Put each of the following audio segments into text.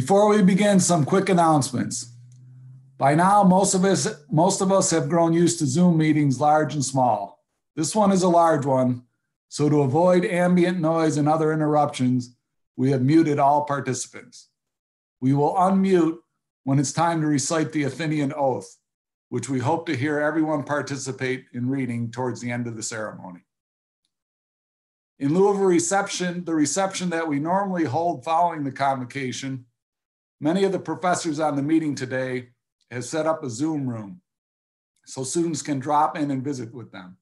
Before we begin, some quick announcements. By now, most of us most of us have grown used to Zoom meetings, large and small. This one is a large one, so to avoid ambient noise and other interruptions, we have muted all participants. We will unmute when it's time to recite the Athenian oath, which we hope to hear everyone participate in reading towards the end of the ceremony. In lieu of a reception, the reception that we normally hold following the convocation, many of the professors on the meeting today have set up a Zoom room so students can drop in and visit with them.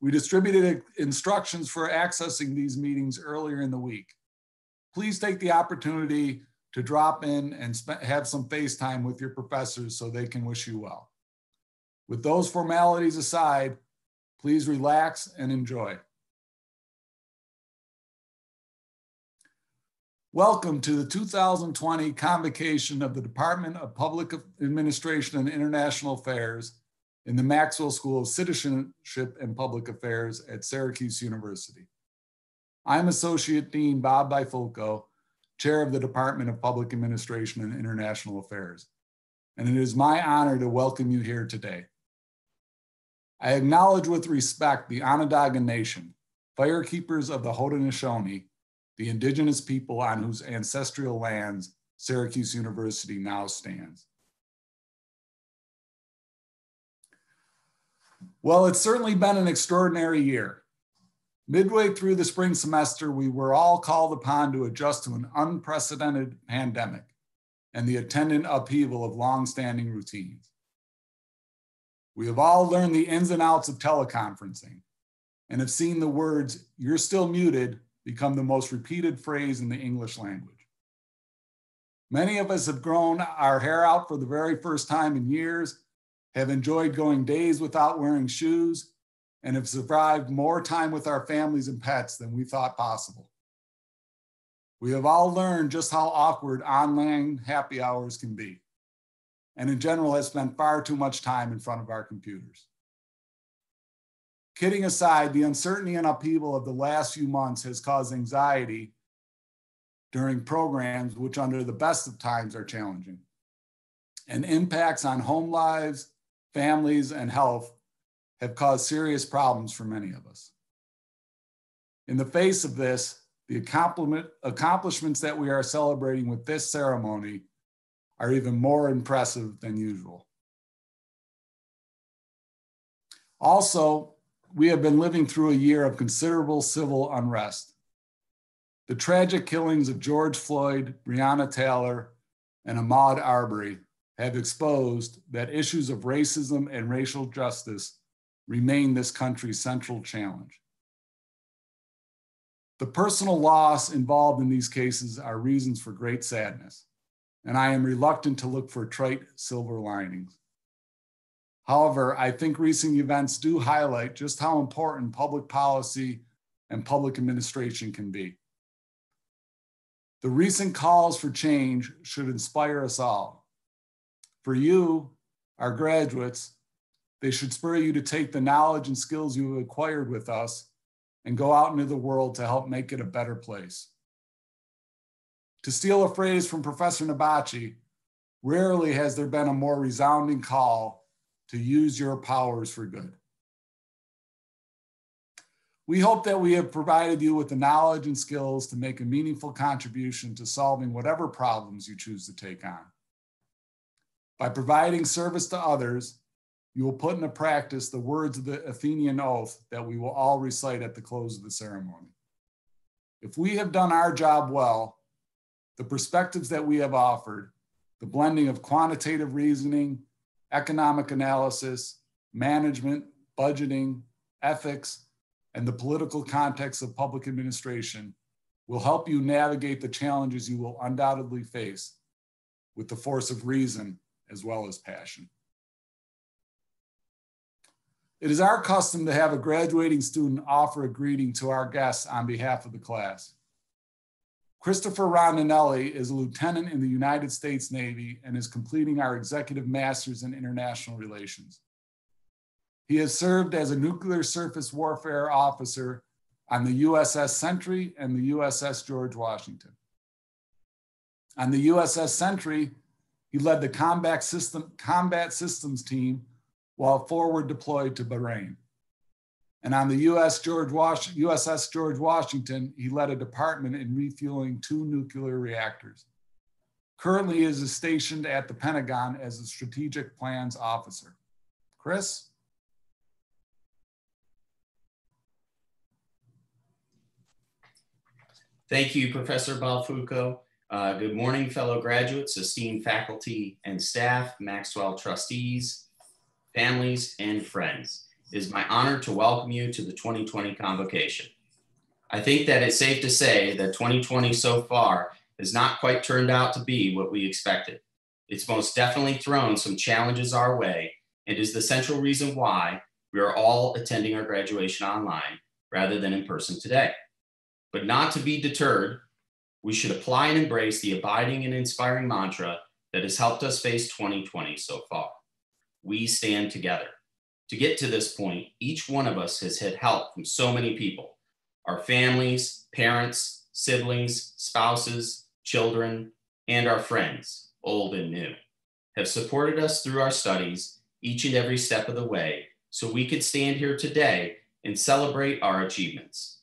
We distributed instructions for accessing these meetings earlier in the week. Please take the opportunity to drop in and have some FaceTime with your professors so they can wish you well. With those formalities aside, please relax and enjoy. Welcome to the 2020 convocation of the Department of Public Administration and International Affairs in the Maxwell School of Citizenship and Public Affairs at Syracuse University. I'm Associate Dean Bob Bifulco, Chair of the Department of Public Administration and International Affairs, and it is my honor to welcome you here today. I acknowledge with respect the Onondaga Nation, firekeepers of the Haudenosaunee, the indigenous people on whose ancestral lands Syracuse University now stands. Well, it's certainly been an extraordinary year. Midway through the spring semester, we were all called upon to adjust to an unprecedented pandemic and the attendant upheaval of longstanding routines. We have all learned the ins and outs of teleconferencing and have seen the words, you're still muted, become the most repeated phrase in the English language. Many of us have grown our hair out for the very first time in years, have enjoyed going days without wearing shoes, and have survived more time with our families and pets than we thought possible. We have all learned just how awkward online happy hours can be, and in general have spent far too much time in front of our computers. Kidding aside, the uncertainty and upheaval of the last few months has caused anxiety during programs which under the best of times are challenging and impacts on home lives, families, and health have caused serious problems for many of us. In the face of this, the accomplishments that we are celebrating with this ceremony are even more impressive than usual. Also, we have been living through a year of considerable civil unrest. The tragic killings of George Floyd, Breonna Taylor, and Ahmaud Arbery have exposed that issues of racism and racial justice remain this country's central challenge. The personal loss involved in these cases are reasons for great sadness, and I am reluctant to look for trite silver linings. However, I think recent events do highlight just how important public policy and public administration can be. The recent calls for change should inspire us all. For you, our graduates, they should spur you to take the knowledge and skills you have acquired with us and go out into the world to help make it a better place. To steal a phrase from Professor Nabatchi, rarely has there been a more resounding call to use your powers for good. We hope that we have provided you with the knowledge and skills to make a meaningful contribution to solving whatever problems you choose to take on. By providing service to others, you will put into practice the words of the Athenian oath that we will all recite at the close of the ceremony. If we have done our job well, the perspectives that we have offered, the blending of quantitative reasoning, economic analysis, management, budgeting, ethics, and the political context of public administration will help you navigate the challenges you will undoubtedly face with the force of reason as well as passion. It is our custom to have a graduating student offer a greeting to our guests on behalf of the class. Christopher Rondinelli is a lieutenant in the United States Navy and is completing our executive master's in international relations. He has served as a nuclear surface warfare officer on the USS Sentry and the USS George Washington. On the USS Sentry, he led the combat system combat systems team while forward deployed to Bahrain. And on the US George Was- USS George Washington, he led a department in refueling two nuclear reactors. Currently, is stationed at the Pentagon as a strategic plans officer. Chris? Thank you, Professor Bifulco. Uh, good morning, fellow graduates, esteemed faculty and staff, Maxwell trustees, families, and friends. It is my honor to welcome you to the 2020 convocation. I think that it's safe to say that 2020 so far has not quite turned out to be what we expected. It's most definitely thrown some challenges our way and is the central reason why we are all attending our graduation online rather than in person today. But not to be deterred, we should apply and embrace the abiding and inspiring mantra that has helped us face 2020 so far. We stand together. To get to this point, each one of us has had help from so many people our families, parents, siblings, spouses, children, and our friends, old and new, have supported us through our studies each and every step of the way so we could stand here today and celebrate our achievements.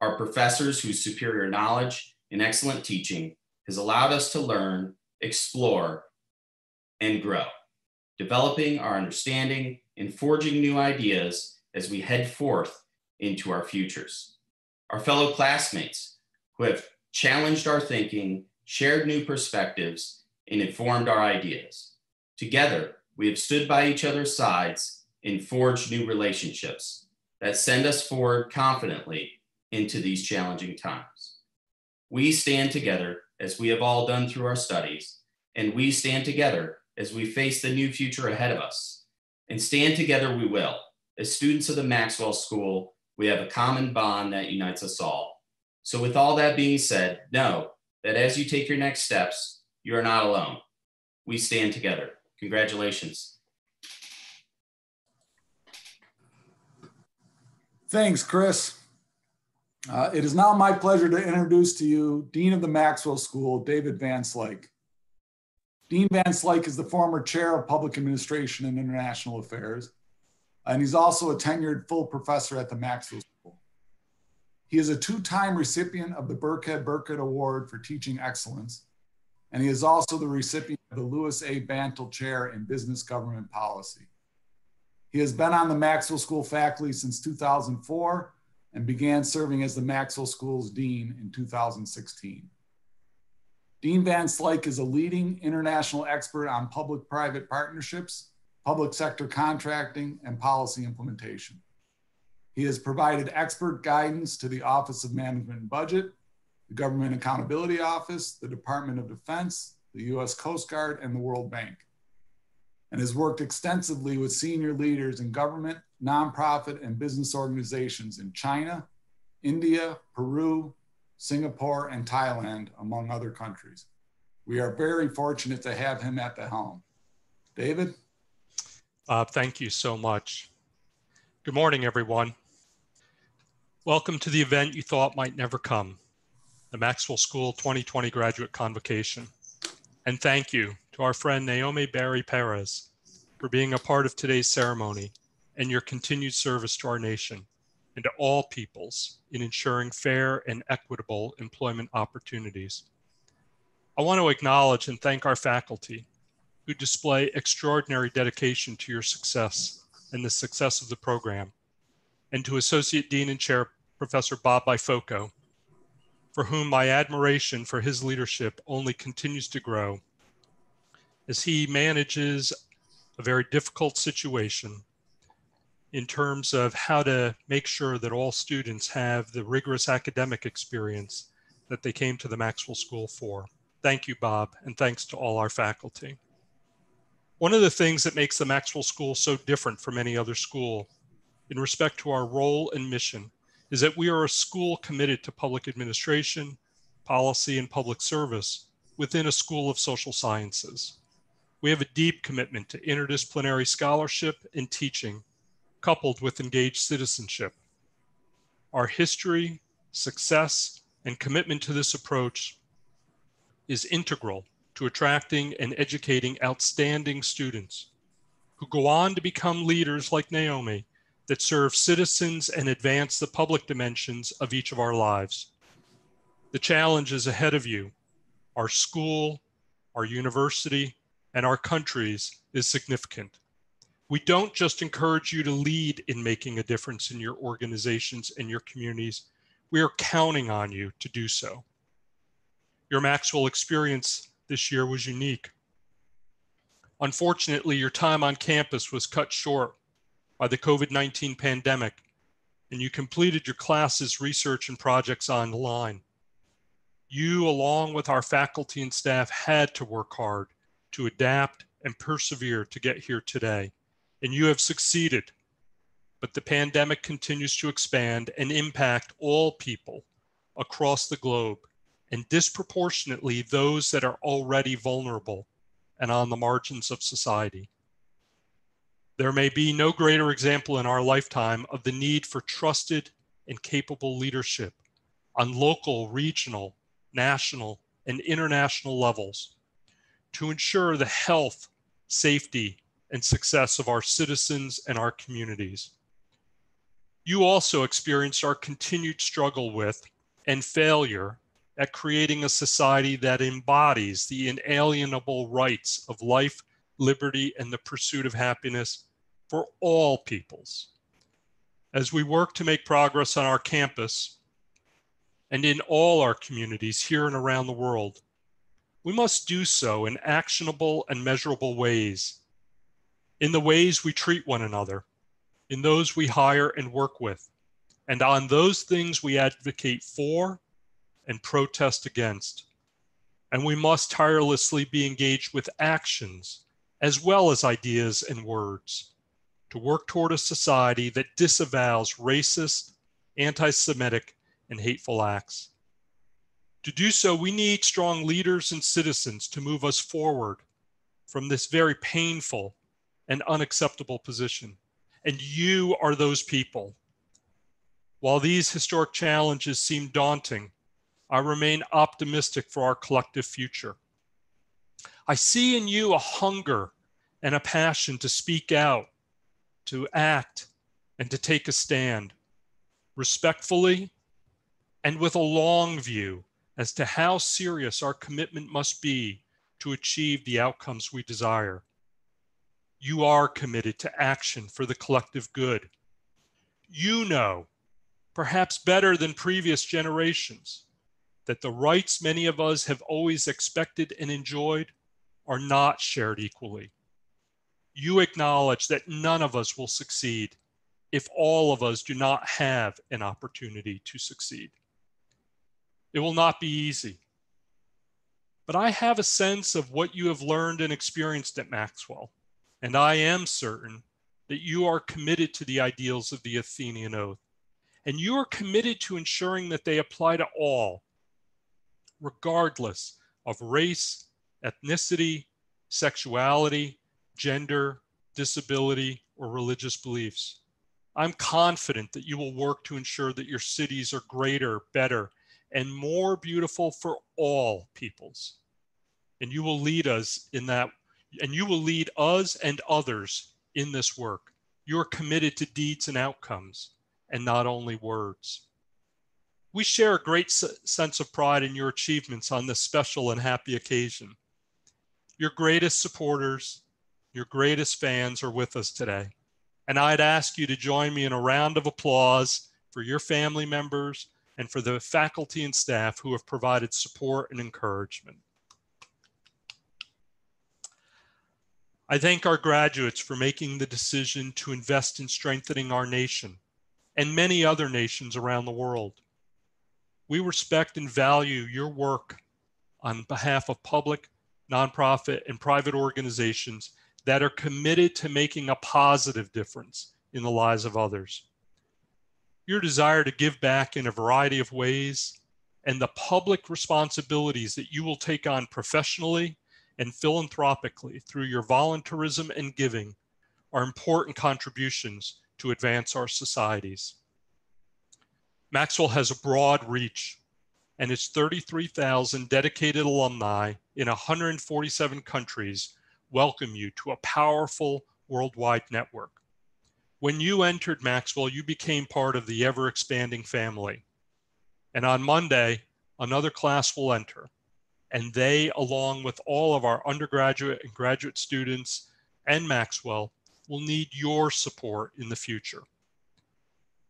Our professors whose superior knowledge and excellent teaching has allowed us to learn, explore, and grow, developing our understanding and forging new ideas as we head forth into our futures. Our fellow classmates who have challenged our thinking, shared new perspectives, and informed our ideas. Together, we have stood by each other's sides and forged new relationships that send us forward confidently into these challenging times. We stand together as we have all done through our studies, and we stand together as we face the new future ahead of us. And stand together we will. As students of the Maxwell School, we have a common bond that unites us all. So, with all that being said, know that as you take your next steps, you are not alone. We stand together. Congratulations. Thanks, Chris. Uh, it is now my pleasure to introduce to you Dean of the Maxwell School, David Van Slyke. Dean Van Slyke is the former chair of public administration and international affairs, and he's also a tenured full professor at the Maxwell School. He is a two-time recipient of the Birkhead Burkhead Award for Teaching Excellence, and he is also the recipient of the Louis A. Bantle Chair in Business Government Policy. He has been on the Maxwell School faculty since 2004 and began serving as the Maxwell School's Dean in 2016. Dean Van Slyke is a leading international expert on public private partnerships, public sector contracting, and policy implementation. He has provided expert guidance to the Office of Management and Budget, the Government Accountability Office, the Department of Defense, the US Coast Guard, and the World Bank, and has worked extensively with senior leaders in government, nonprofit, and business organizations in China, India, Peru, Singapore, and Thailand, among other countries. We are very fortunate to have him at the helm. David? Uh, thank you so much. Good morning, everyone. Welcome to the event you thought might never come, the Maxwell School 2020 Graduate Convocation. And thank you to our friend Naomi Barry Perez for being a part of today's ceremony and your continued service to our nation and to all peoples in ensuring fair and equitable employment opportunities. I want to acknowledge and thank our faculty who display extraordinary dedication to your success and the success of the program, and to Associate Dean and Chair Professor Bob Bifulco, for whom my admiration for his leadership only continues to grow as he manages a very difficult situation in terms of how to make sure that all students have the rigorous academic experience that they came to the Maxwell School for. Thank you, Bob, and thanks to all our faculty. One of the things that makes the Maxwell School so different from any other school in respect to our role and mission is that we are a school committed to public administration, policy, and public service within a school of social sciences. We have a deep commitment to interdisciplinary scholarship and teaching, coupled with engaged citizenship. Our history, success, and commitment to this approach is integral to attracting and educating outstanding students who go on to become leaders like Naomi that serve citizens and advance the public dimensions of each of our lives. The challenges ahead of you, our school, our university, and our countries is significant. We don't just encourage you to lead in making a difference in your organizations and your communities. We are counting on you to do so. Your Maxwell experience this year was unique. Unfortunately, your time on campus was cut short by the COVID 19 pandemic, and you completed your classes, research, and projects online. You, along with our faculty and staff, had to work hard to adapt and persevere to get here today and you have succeeded. But the pandemic continues to expand and impact all people across the globe, and disproportionately those that are already vulnerable and on the margins of society. There may be no greater example in our lifetime of the need for trusted and capable leadership on local, regional, national, and international levels to ensure the health, safety, and success of our citizens and our communities. You also experienced our continued struggle with and failure at creating a society that embodies the inalienable rights of life, liberty, and the pursuit of happiness for all peoples. As we work to make progress on our campus and in all our communities here and around the world, we must do so in actionable and measurable ways in the ways we treat one another, in those we hire and work with, and on those things we advocate for and protest against. And we must tirelessly be engaged with actions as well as ideas and words to work toward a society that disavows racist, anti Semitic, and hateful acts. To do so, we need strong leaders and citizens to move us forward from this very painful an unacceptable position. And you are those people. While these historic challenges seem daunting, I remain optimistic for our collective future. I see in you a hunger and a passion to speak out, to act, and to take a stand respectfully and with a long view as to how serious our commitment must be to achieve the outcomes we desire you are committed to action for the collective good. You know, perhaps better than previous generations, that the rights many of us have always expected and enjoyed are not shared equally. You acknowledge that none of us will succeed if all of us do not have an opportunity to succeed. It will not be easy. But I have a sense of what you have learned and experienced at Maxwell and I am certain that you are committed to the ideals of the Athenian Oath, and you are committed to ensuring that they apply to all, regardless of race, ethnicity, sexuality, gender, disability, or religious beliefs. I'm confident that you will work to ensure that your cities are greater, better, and more beautiful for all peoples. And you will lead us in that and you will lead us and others in this work. You are committed to deeds and outcomes and not only words. We share a great sense of pride in your achievements on this special and happy occasion. Your greatest supporters, your greatest fans are with us today. And I'd ask you to join me in a round of applause for your family members and for the faculty and staff who have provided support and encouragement. I thank our graduates for making the decision to invest in strengthening our nation and many other nations around the world. We respect and value your work on behalf of public, nonprofit, and private organizations that are committed to making a positive difference in the lives of others. Your desire to give back in a variety of ways and the public responsibilities that you will take on professionally and philanthropically through your voluntarism and giving are important contributions to advance our societies. Maxwell has a broad reach and its 33,000 dedicated alumni in 147 countries welcome you to a powerful worldwide network. When you entered Maxwell, you became part of the ever expanding family. And on Monday, another class will enter. And they, along with all of our undergraduate and graduate students and Maxwell, will need your support in the future.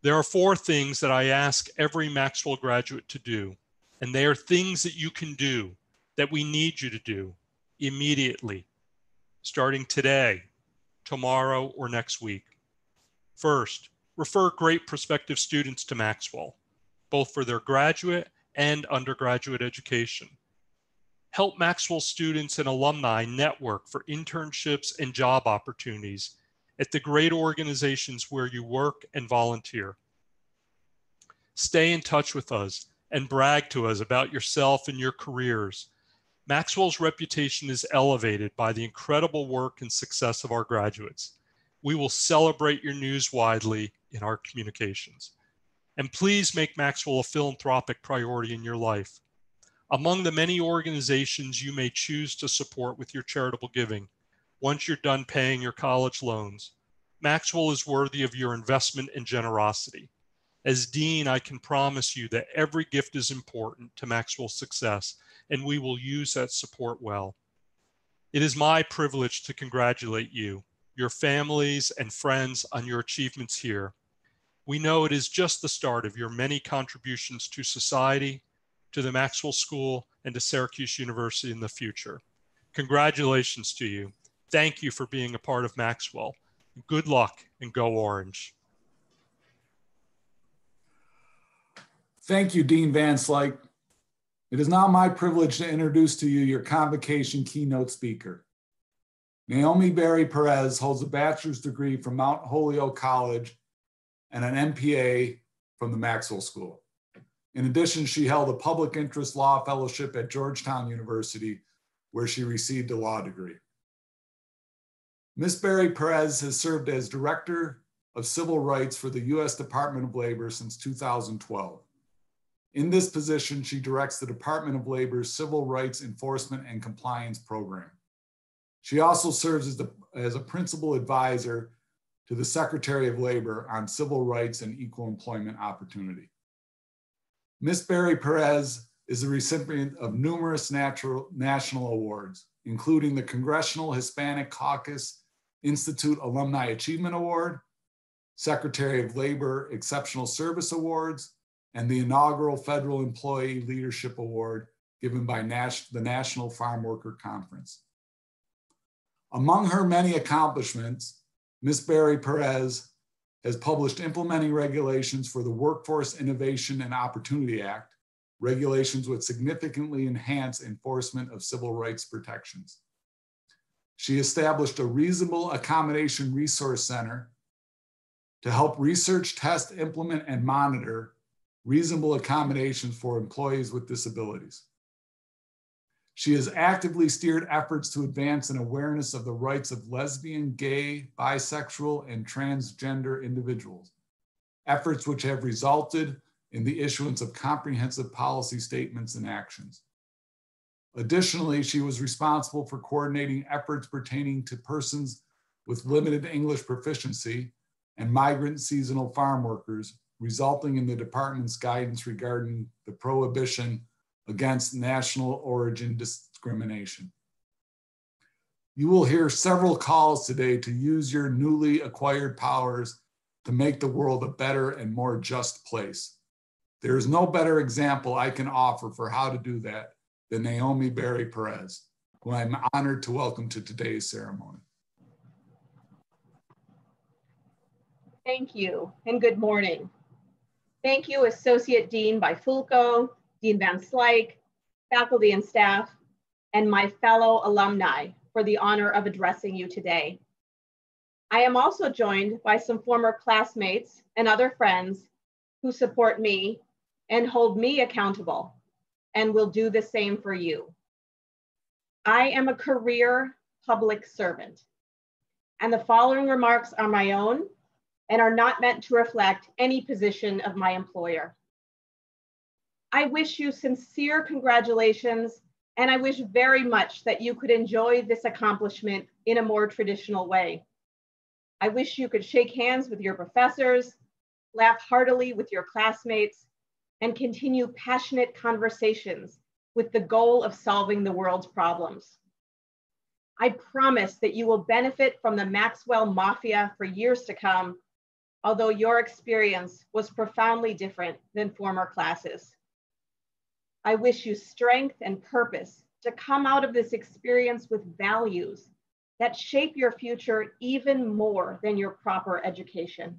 There are four things that I ask every Maxwell graduate to do, and they are things that you can do that we need you to do immediately, starting today, tomorrow, or next week. First, refer great prospective students to Maxwell, both for their graduate and undergraduate education. Help Maxwell students and alumni network for internships and job opportunities at the great organizations where you work and volunteer. Stay in touch with us and brag to us about yourself and your careers. Maxwell's reputation is elevated by the incredible work and success of our graduates. We will celebrate your news widely in our communications. And please make Maxwell a philanthropic priority in your life. Among the many organizations you may choose to support with your charitable giving, once you're done paying your college loans. Maxwell is worthy of your investment and generosity. As Dean, I can promise you that every gift is important to Maxwell's success, and we will use that support well. It is my privilege to congratulate you, your families, and friends on your achievements here. We know it is just the start of your many contributions to society, to the Maxwell School, and to Syracuse University in the future. Congratulations to you Thank you for being a part of Maxwell. Good luck and go Orange. Thank you, Dean Van Slyke. It is now my privilege to introduce to you your convocation keynote speaker. Naomi Barry Perez holds a bachelor's degree from Mount Holyoke College and an MPA from the Maxwell School. In addition, she held a public interest law fellowship at Georgetown University, where she received a law degree. Ms. Barry Perez has served as Director of Civil Rights for the U.S. Department of Labor since 2012. In this position, she directs the Department of Labor's Civil Rights Enforcement and Compliance Program. She also serves as, the, as a principal advisor to the Secretary of Labor on civil rights and equal employment opportunity. Ms. Barry Perez is the recipient of numerous natural, national awards, including the Congressional Hispanic Caucus Institute Alumni Achievement Award, Secretary of Labor Exceptional Service Awards, and the inaugural Federal Employee Leadership Award given by the National Farm Worker Conference. Among her many accomplishments, Ms. Barry Perez has published implementing regulations for the Workforce Innovation and Opportunity Act, regulations which significantly enhance enforcement of civil rights protections. She established a reasonable accommodation resource center to help research, test, implement, and monitor reasonable accommodations for employees with disabilities. She has actively steered efforts to advance an awareness of the rights of lesbian, gay, bisexual, and transgender individuals, efforts which have resulted in the issuance of comprehensive policy statements and actions. Additionally, she was responsible for coordinating efforts pertaining to persons with limited English proficiency and migrant seasonal farm workers, resulting in the department's guidance regarding the prohibition against national origin discrimination. You will hear several calls today to use your newly acquired powers to make the world a better and more just place. There is no better example I can offer for how to do that than Naomi Barry Perez, who I'm honored to welcome to today's ceremony. Thank you and good morning. Thank you, Associate Dean Bifulco, Dean Van Slyke, faculty and staff, and my fellow alumni for the honor of addressing you today. I am also joined by some former classmates and other friends who support me and hold me accountable and will do the same for you. I am a career public servant, and the following remarks are my own and are not meant to reflect any position of my employer. I wish you sincere congratulations, and I wish very much that you could enjoy this accomplishment in a more traditional way. I wish you could shake hands with your professors, laugh heartily with your classmates, and continue passionate conversations with the goal of solving the world's problems. I promise that you will benefit from the Maxwell Mafia for years to come, although your experience was profoundly different than former classes. I wish you strength and purpose to come out of this experience with values that shape your future even more than your proper education.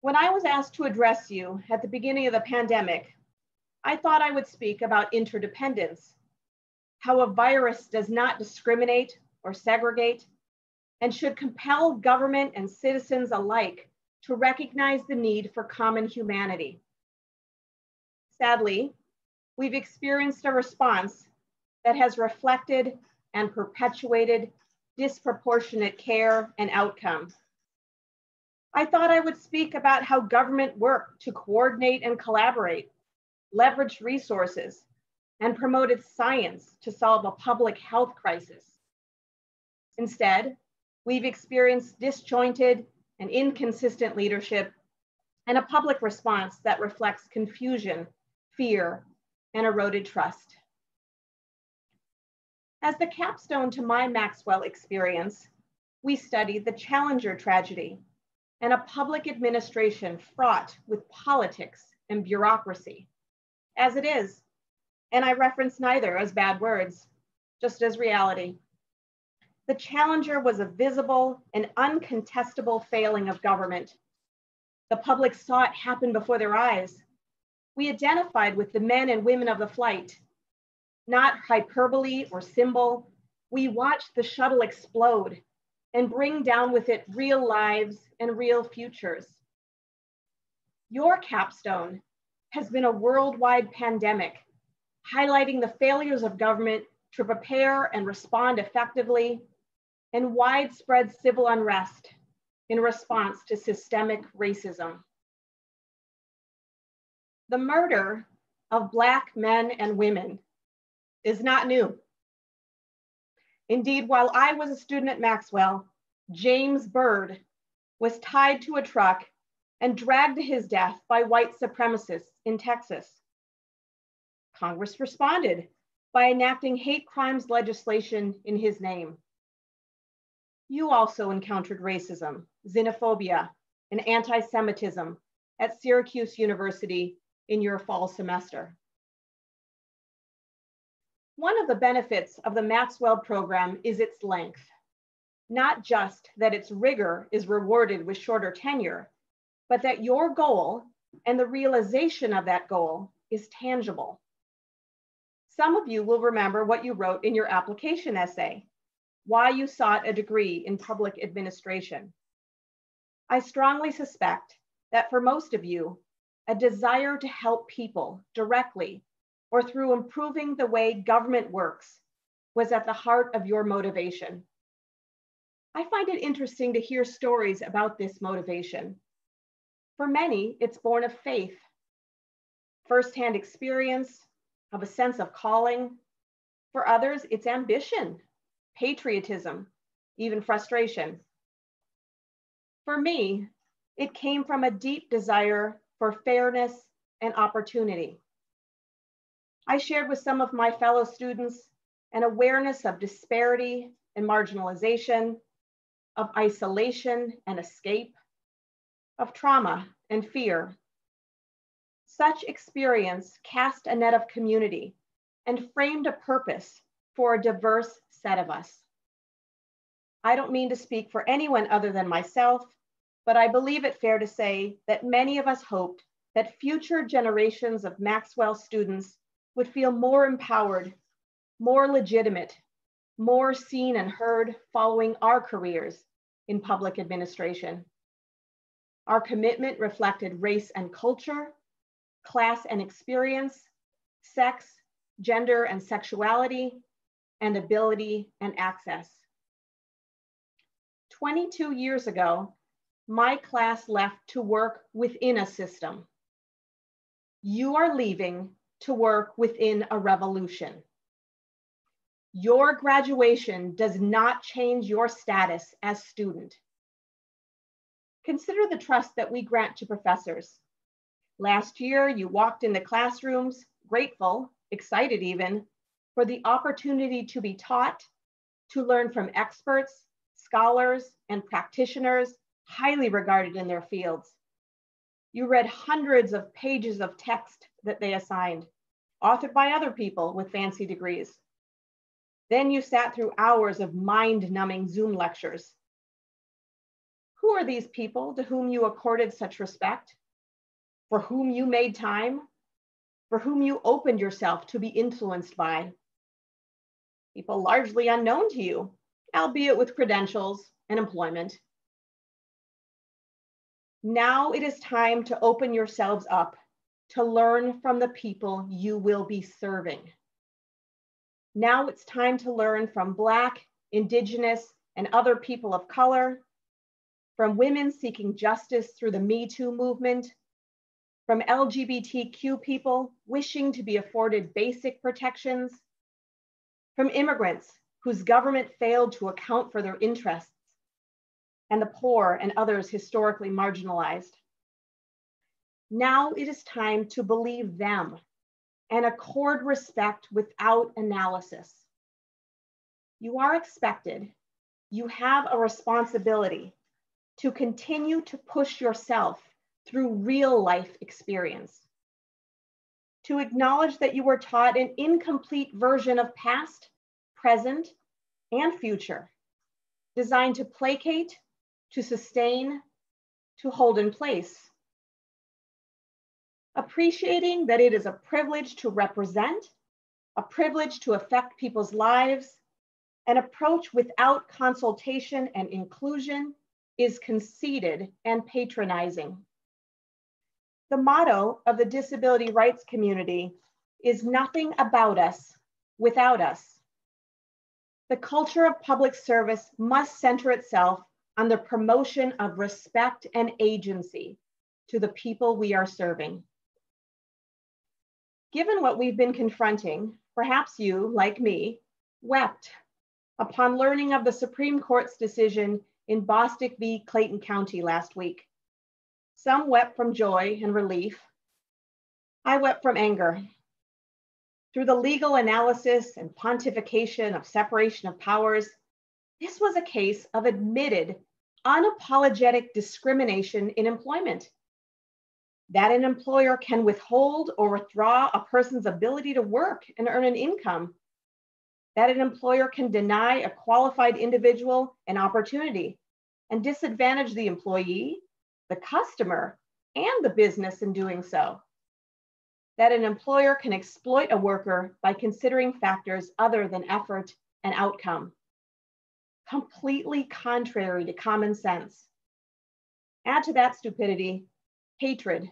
When I was asked to address you at the beginning of the pandemic, I thought I would speak about interdependence, how a virus does not discriminate or segregate, and should compel government and citizens alike to recognize the need for common humanity. Sadly, we've experienced a response that has reflected and perpetuated disproportionate care and outcome. I thought I would speak about how government worked to coordinate and collaborate, leveraged resources, and promoted science to solve a public health crisis. Instead, we've experienced disjointed and inconsistent leadership and a public response that reflects confusion, fear, and eroded trust. As the capstone to my Maxwell experience, we studied the Challenger tragedy and a public administration fraught with politics and bureaucracy, as it is. And I reference neither as bad words, just as reality. The Challenger was a visible and uncontestable failing of government. The public saw it happen before their eyes. We identified with the men and women of the flight. Not hyperbole or symbol, we watched the shuttle explode and bring down with it real lives and real futures. Your capstone has been a worldwide pandemic, highlighting the failures of government to prepare and respond effectively and widespread civil unrest in response to systemic racism. The murder of Black men and women is not new. Indeed, while I was a student at Maxwell, James Byrd was tied to a truck and dragged to his death by white supremacists in Texas. Congress responded by enacting hate crimes legislation in his name. You also encountered racism, xenophobia, and anti Semitism at Syracuse University in your fall semester. One of the benefits of the Maxwell program is its length not just that its rigor is rewarded with shorter tenure, but that your goal and the realization of that goal is tangible. Some of you will remember what you wrote in your application essay, why you sought a degree in public administration. I strongly suspect that for most of you, a desire to help people directly or through improving the way government works was at the heart of your motivation. I find it interesting to hear stories about this motivation. For many, it's born of faith, firsthand experience, of a sense of calling. For others, it's ambition, patriotism, even frustration. For me, it came from a deep desire for fairness and opportunity. I shared with some of my fellow students an awareness of disparity and marginalization of isolation and escape, of trauma and fear. Such experience cast a net of community and framed a purpose for a diverse set of us. I don't mean to speak for anyone other than myself, but I believe it fair to say that many of us hoped that future generations of Maxwell students would feel more empowered, more legitimate, more seen and heard following our careers in public administration. Our commitment reflected race and culture, class and experience, sex, gender and sexuality, and ability and access. 22 years ago, my class left to work within a system. you are leaving to work within a revolution. Your graduation does not change your status as student. Consider the trust that we grant to professors. Last year, you walked into classrooms, grateful, excited even, for the opportunity to be taught, to learn from experts, scholars, and practitioners highly regarded in their fields. You read hundreds of pages of text that they assigned, authored by other people with fancy degrees. Then you sat through hours of mind numbing Zoom lectures. Who are these people to whom you accorded such respect? For whom you made time? For whom you opened yourself to be influenced by? People largely unknown to you, albeit with credentials and employment. Now it is time to open yourselves up to learn from the people you will be serving. Now it's time to learn from Black, Indigenous, and other people of color, from women seeking justice through the Me Too movement, from LGBTQ people wishing to be afforded basic protections, from immigrants whose government failed to account for their interests, and the poor and others historically marginalized. Now it is time to believe them and accord respect without analysis. You are expected, you have a responsibility to continue to push yourself through real life experience. To acknowledge that you were taught an incomplete version of past, present, and future, designed to placate to sustain, to hold in place. Appreciating that it is a privilege to represent, a privilege to affect people's lives, an approach without consultation and inclusion is conceited and patronizing. The motto of the disability rights community is nothing about us without us. The culture of public service must center itself on the promotion of respect and agency to the people we are serving. Given what we've been confronting, perhaps you, like me, wept upon learning of the Supreme Court's decision in Bostock v. Clayton County last week. Some wept from joy and relief. I wept from anger. Through the legal analysis and pontification of separation of powers, this was a case of admitted, unapologetic discrimination in employment. That an employer can withhold or withdraw a person's ability to work and earn an income. That an employer can deny a qualified individual an opportunity and disadvantage the employee, the customer, and the business in doing so. That an employer can exploit a worker by considering factors other than effort and outcome completely contrary to common sense. Add to that stupidity, hatred,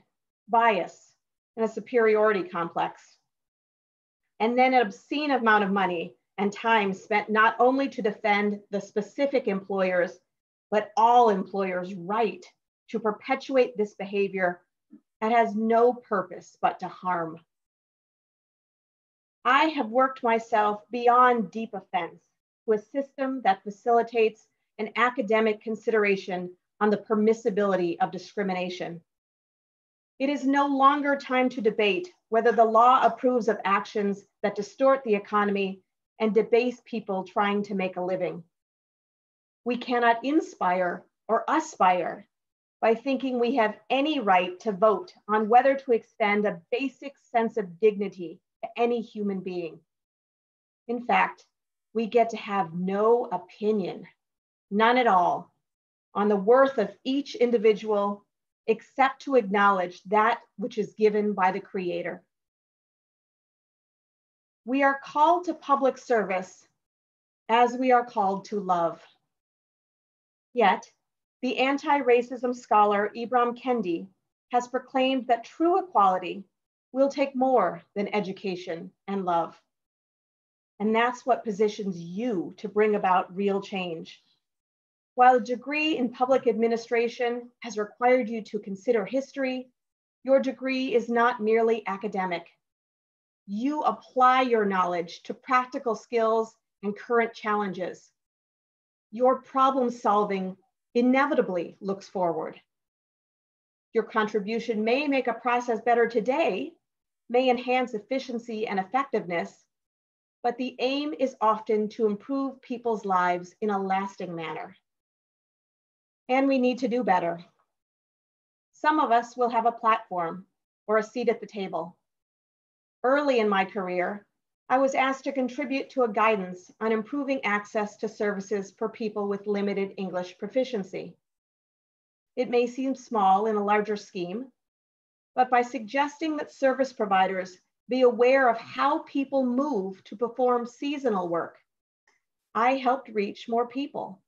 bias, and a superiority complex. And then an obscene amount of money and time spent not only to defend the specific employers, but all employers' right to perpetuate this behavior that has no purpose but to harm. I have worked myself beyond deep offense to a system that facilitates an academic consideration on the permissibility of discrimination. It is no longer time to debate whether the law approves of actions that distort the economy and debase people trying to make a living. We cannot inspire or aspire by thinking we have any right to vote on whether to extend a basic sense of dignity to any human being. In fact, we get to have no opinion, none at all, on the worth of each individual except to acknowledge that which is given by the Creator. We are called to public service as we are called to love. Yet, the anti racism scholar Ibram Kendi has proclaimed that true equality will take more than education and love. And that's what positions you to bring about real change. While a degree in public administration has required you to consider history, Your degree is not merely academic. You apply your knowledge to practical skills and current challenges. Your problem solving inevitably looks forward. Your contribution may make a process better today, may enhance efficiency and effectiveness, but the aim is often to improve people's lives in a lasting manner. And we need to do better. Some of us will have a platform or a seat at the table. Early in my career, I was asked to contribute to a guidance on improving access to services for people with limited English proficiency. It may seem small in a larger scheme, but by suggesting that service providers be aware of how people move to perform seasonal work, I helped reach more people,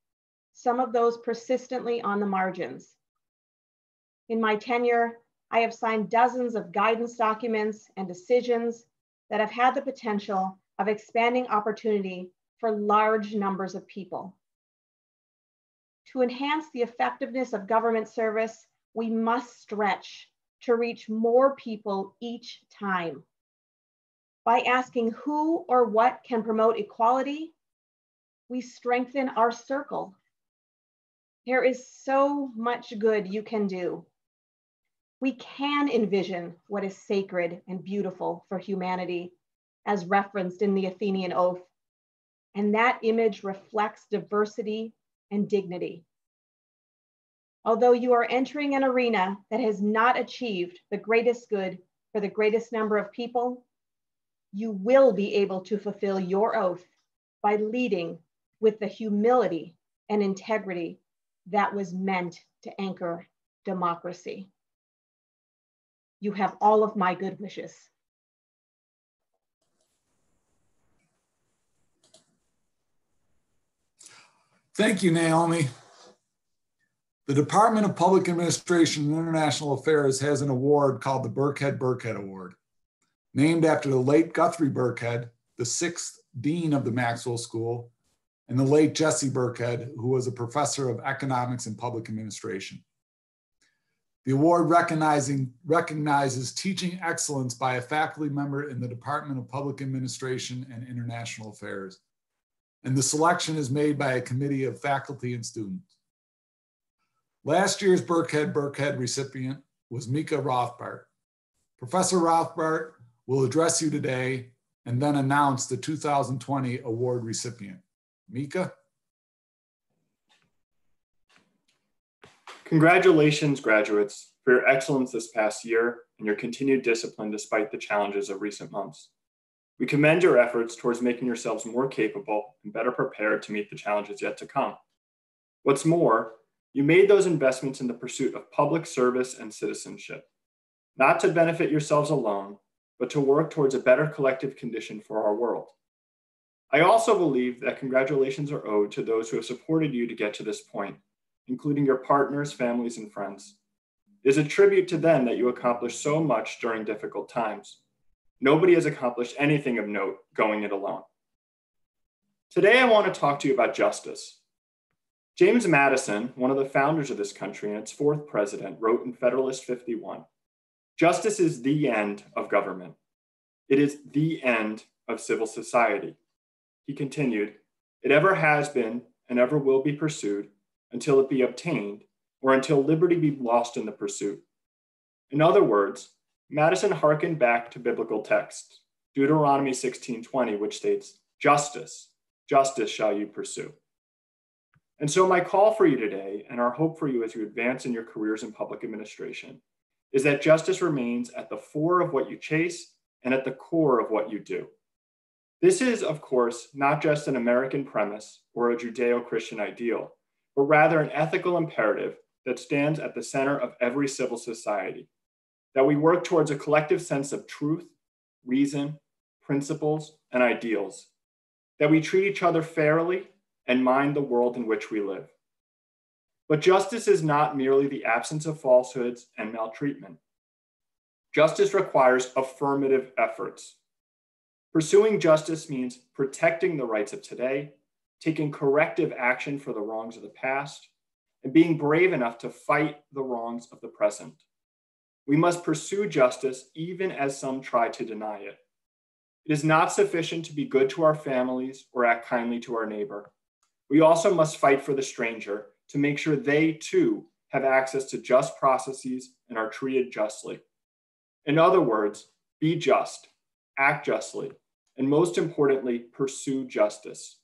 some of those persistently on the margins. In my tenure, I have signed dozens of guidance documents and decisions that have had the potential of expanding opportunity for large numbers of people. To enhance the effectiveness of government service, we must stretch to reach more people each time. By asking who or what can promote equality, we strengthen our circle. There is so much good you can do we can envision what is sacred and beautiful for humanity, as referenced in the Athenian Oath. And that image reflects diversity and dignity. Although you are entering an arena that has not achieved the greatest good for the greatest number of people, you will be able to fulfill your oath by leading with the humility and integrity that was meant to anchor democracy. You have all of my good wishes. Thank you, Naomi. The Department of Public Administration and International Affairs has an award called the Burkhead Burkhead Award, named after the late Guthrie Burkhead, the sixth dean of the Maxwell School, and the late Jesse Burkhead, who was a professor of economics and public administration. The award recognizing, recognizes teaching excellence by a faculty member in the Department of Public Administration and International Affairs. And the selection is made by a committee of faculty and students. Last year's Burkhead Burkhead recipient was Mika Rothbart. Professor Rothbart will address you today and then announce the 2020 award recipient. Mika? Congratulations, graduates, for your excellence this past year and your continued discipline despite the challenges of recent months. We commend your efforts towards making yourselves more capable and better prepared to meet the challenges yet to come. What's more, you made those investments in the pursuit of public service and citizenship, not to benefit yourselves alone, but to work towards a better collective condition for our world. I also believe that congratulations are owed to those who have supported you to get to this point including your partners, families, and friends. It is a tribute to them that you accomplished so much during difficult times. Nobody has accomplished anything of note going it alone. Today, I want to talk to you about justice. James Madison, one of the founders of this country and its fourth president, wrote in Federalist 51 Justice is the end of government. It is the end of civil society. He continued, It ever has been and ever will be pursued until it be obtained, or until liberty be lost in the pursuit. In other words, Madison hearkened back to biblical texts, Deuteronomy 16:20, which states, "Justice, justice shall you pursue." And so my call for you today, and our hope for you as you advance in your careers in public administration, is that justice remains at the fore of what you chase and at the core of what you do. This is, of course, not just an American premise or a Judeo Christian ideal, but rather an ethical imperative that stands at the center of every civil society. That we work towards a collective sense of truth, reason, principles, and ideals. That we treat each other fairly and mind the world in which we live. But justice is not merely the absence of falsehoods and maltreatment. Justice requires affirmative efforts. Pursuing justice means protecting the rights of today taking corrective action for the wrongs of the past, and being brave enough to fight the wrongs of the present. We must pursue justice even as some try to deny it. It is not sufficient to be good to our families or act kindly to our neighbor. We also must fight for the stranger to make sure they too have access to just processes and are treated justly. In other words, be just, act justly, and most importantly, pursue justice.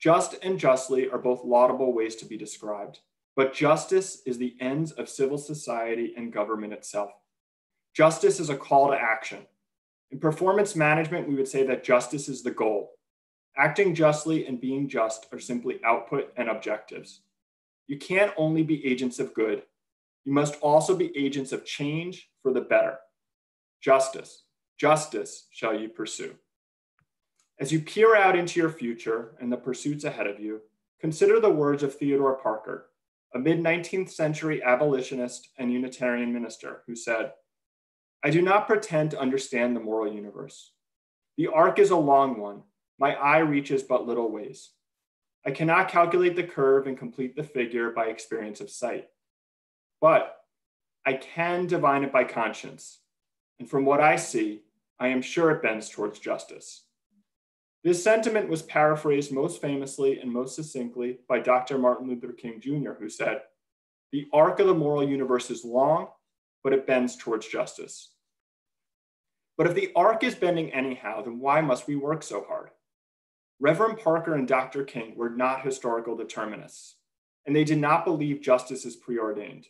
Just and justly are both laudable ways to be described, but justice is the ends of civil society and government itself. Justice is a call to action. In performance management, we would say that justice is the goal. Acting justly and being just are simply output and objectives. You can't only be agents of good, you must also be agents of change for the better. Justice, justice shall you pursue. As you peer out into your future and the pursuits ahead of you, consider the words of Theodore Parker, a mid 19th century abolitionist and Unitarian minister, who said, I do not pretend to understand the moral universe. The arc is a long one. My eye reaches but little ways. I cannot calculate the curve and complete the figure by experience of sight. But I can divine it by conscience. And from what I see, I am sure it bends towards justice. This sentiment was paraphrased most famously and most succinctly by Dr. Martin Luther King Jr., who said, The arc of the moral universe is long, but it bends towards justice. But if the arc is bending anyhow, then why must we work so hard? Reverend Parker and Dr. King were not historical determinists, and they did not believe justice is preordained.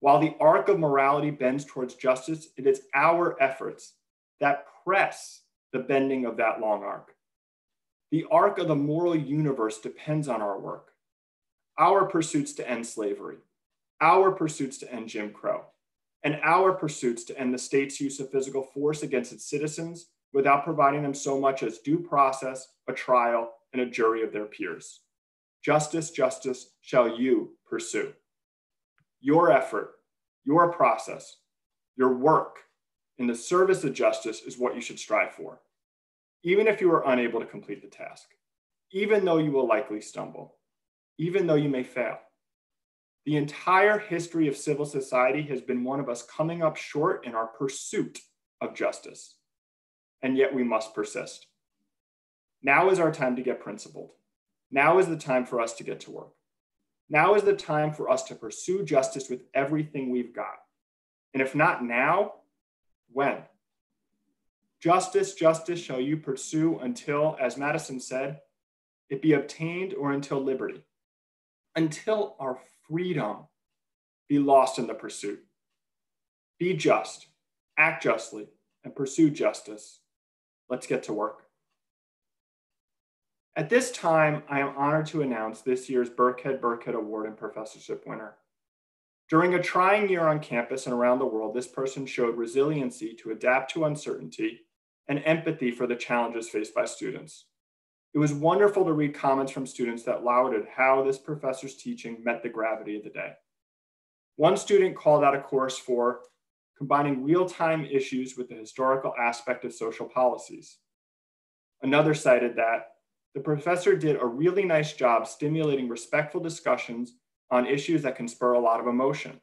While the arc of morality bends towards justice, it is our efforts that press the bending of that long arc. The arc of the moral universe depends on our work, our pursuits to end slavery, our pursuits to end Jim Crow, and our pursuits to end the state's use of physical force against its citizens without providing them so much as due process, a trial, and a jury of their peers. Justice, justice shall you pursue. Your effort, your process, your work in the service of justice is what you should strive for even if you are unable to complete the task, even though you will likely stumble, even though you may fail. The entire history of civil society has been one of us coming up short in our pursuit of justice, and yet we must persist. Now is our time to get principled. Now is the time for us to get to work. Now is the time for us to pursue justice with everything we've got. And if not now, when? Justice, justice shall you pursue until, as Madison said, it be obtained or until liberty, until our freedom be lost in the pursuit. Be just, act justly, and pursue justice. Let's get to work. At this time, I am honored to announce this year's Burkhead Burkhead Award and Professorship winner. During a trying year on campus and around the world, this person showed resiliency to adapt to uncertainty and empathy for the challenges faced by students. It was wonderful to read comments from students that lauded how this professor's teaching met the gravity of the day. One student called out a course for combining real-time issues with the historical aspect of social policies. Another cited that the professor did a really nice job stimulating respectful discussions on issues that can spur a lot of emotion.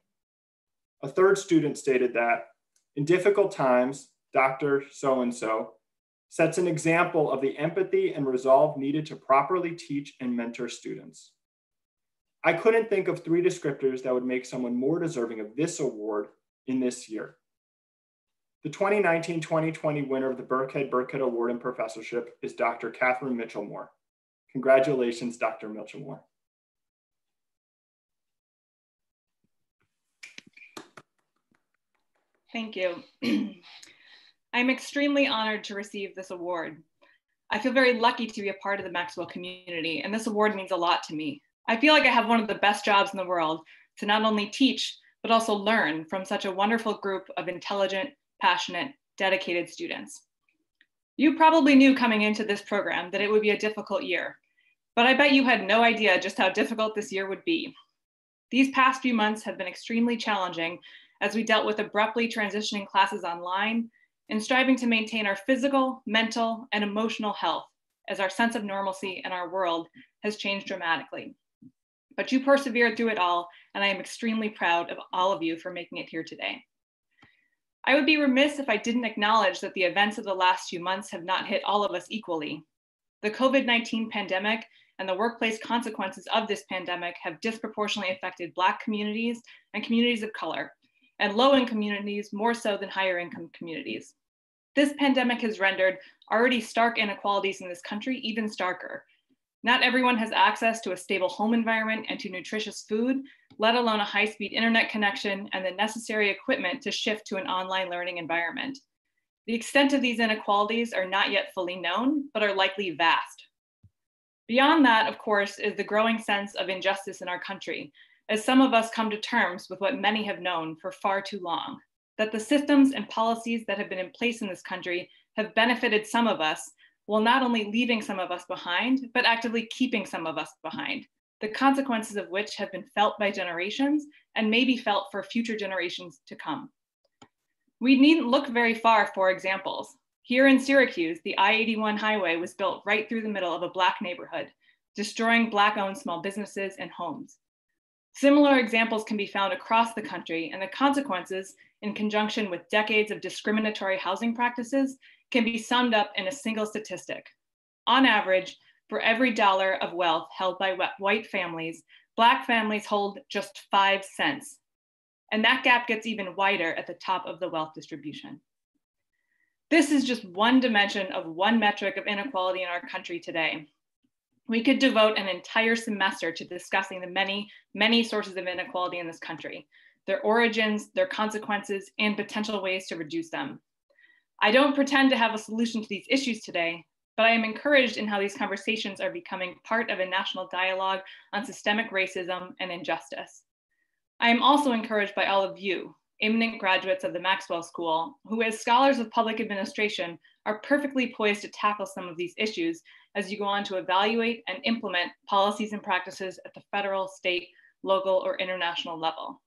A third student stated that in difficult times, Dr. So and so, sets an example of the empathy and resolve needed to properly teach and mentor students. I couldn't think of three descriptors that would make someone more deserving of this award in this year. The 2019-2020 winner of the Burkhead Burkhead Award and Professorship is Dr. Katherine Michelmore. Congratulations, Dr. Michelmore. Thank you. I'm extremely honored to receive this award. I feel very lucky to be a part of the Maxwell community, and this award means a lot to me. I feel like I have one of the best jobs in the world to not only teach, but also learn from such a wonderful group of intelligent, passionate, dedicated students. You probably knew coming into this program that it would be a difficult year, but I bet you had no idea just how difficult this year would be. These past few months have been extremely challenging as we dealt with abruptly transitioning classes online and striving to maintain our physical, mental, and emotional health as our sense of normalcy in our world has changed dramatically. But you persevered through it all, and I am extremely proud of all of you for making it here today. I would be remiss if I didn't acknowledge that the events of the last few months have not hit all of us equally. The COVID 19 pandemic and the workplace consequences of this pandemic have disproportionately affected Black communities and communities of color, and low income communities more so than higher income communities. This pandemic has rendered already stark inequalities in this country even starker. Not everyone has access to a stable home environment and to nutritious food, let alone a high speed internet connection and the necessary equipment to shift to an online learning environment. The extent of these inequalities are not yet fully known, but are likely vast. Beyond that, of course, is the growing sense of injustice in our country, as some of us come to terms with what many have known for far too long that the systems and policies that have been in place in this country have benefited some of us while not only leaving some of us behind, but actively keeping some of us behind, the consequences of which have been felt by generations and may be felt for future generations to come. We needn't look very far for examples. Here in Syracuse, the I 81 highway was built right through the middle of a Black neighborhood, destroying Black owned small businesses and homes. Similar examples can be found across the country, and the consequences in conjunction with decades of discriminatory housing practices can be summed up in a single statistic. On average, for every dollar of wealth held by white families, Black families hold just five cents. And that gap gets even wider at the top of the wealth distribution. This is just one dimension of one metric of inequality in our country today. We could devote an entire semester to discussing the many, many sources of inequality in this country, their origins, their consequences, and potential ways to reduce them. I don't pretend to have a solution to these issues today, but I am encouraged in how these conversations are becoming part of a national dialogue on systemic racism and injustice. I am also encouraged by all of you, eminent graduates of the Maxwell School, who as scholars of public administration are perfectly poised to tackle some of these issues as you go on to evaluate and implement policies and practices at the federal, state, local, or international level.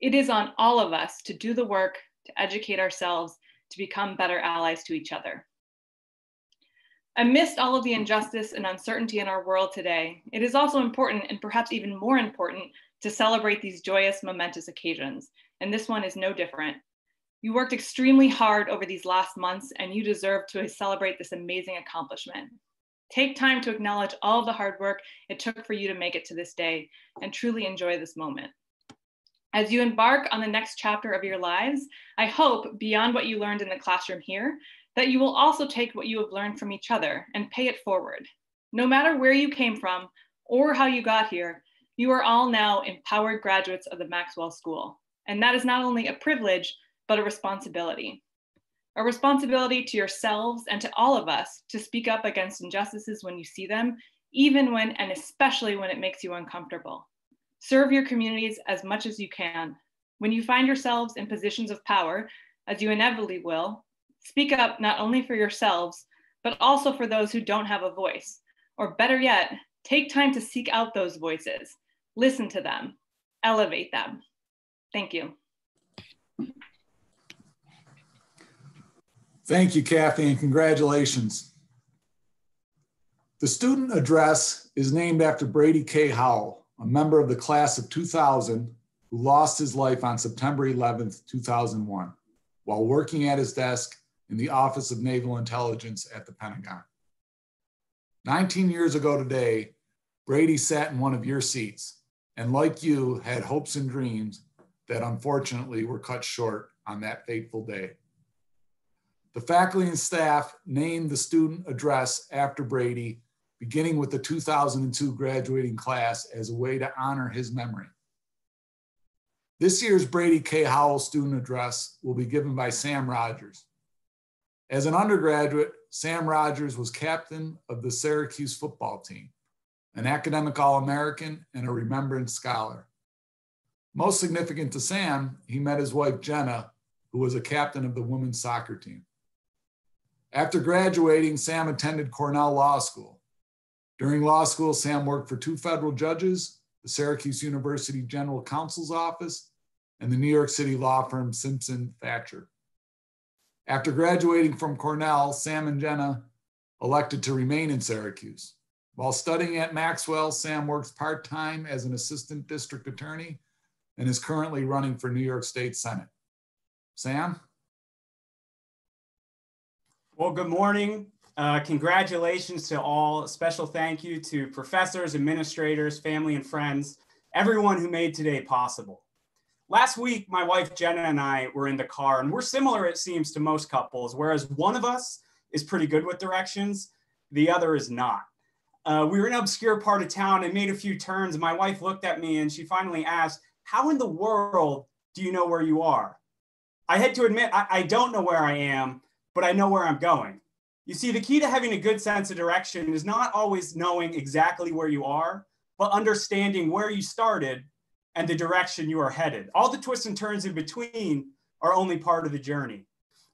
It is on all of us to do the work, to educate ourselves, to become better allies to each other. Amidst all of the injustice and uncertainty in our world today, it is also important and perhaps even more important to celebrate these joyous, momentous occasions. And this one is no different. You worked extremely hard over these last months and you deserve to celebrate this amazing accomplishment. Take time to acknowledge all of the hard work it took for you to make it to this day and truly enjoy this moment. As you embark on the next chapter of your lives, I hope beyond what you learned in the classroom here, that you will also take what you have learned from each other and pay it forward. No matter where you came from or how you got here, you are all now empowered graduates of the Maxwell School. And that is not only a privilege, but a responsibility. A responsibility to yourselves and to all of us to speak up against injustices when you see them, even when and especially when it makes you uncomfortable. Serve your communities as much as you can. When you find yourselves in positions of power, as you inevitably will, speak up not only for yourselves, but also for those who don't have a voice. Or better yet, take time to seek out those voices, listen to them, elevate them. Thank you. Thank you, Kathy, and congratulations. The student address is named after Brady K. Howell a member of the class of 2000 who lost his life on September 11, 2001, while working at his desk in the Office of Naval Intelligence at the Pentagon. 19 years ago today, Brady sat in one of your seats and, like you, had hopes and dreams that unfortunately were cut short on that fateful day. The faculty and staff named the student address after Brady beginning with the 2002 graduating class as a way to honor his memory. This year's Brady K. Howell student address will be given by Sam Rogers. As an undergraduate, Sam Rogers was captain of the Syracuse football team, an academic All American, and a Remembrance Scholar. Most significant to Sam, he met his wife Jenna, who was a captain of the women's soccer team. After graduating, Sam attended Cornell Law School. During law school, Sam worked for two federal judges, the Syracuse University General Counsel's Office, and the New York City law firm Simpson Thacher. After graduating from Cornell, Sam and Jenna elected to remain in Syracuse. While studying at Maxwell, Sam works part time as an assistant district attorney and is currently running for New York State Senate. Sam, Well, good morning. Uh, congratulations to all. A special thank you to professors, administrators, family, and friends, everyone who made today possible. Last week, my wife Jenna and I were in the car, and we're similar, it seems, to most couples, whereas one of us is pretty good with directions, the other is not. Uh, we were in an obscure part of town and made a few turns. My wife looked at me and she finally asked, How in the world do you know where you are? I had to admit, I, I don't know where I am, but I know where I'm going. You see, the key to having a good sense of direction is not always knowing exactly where you are, but understanding where you started and the direction you are headed. All the twists and turns in between are only part of the journey.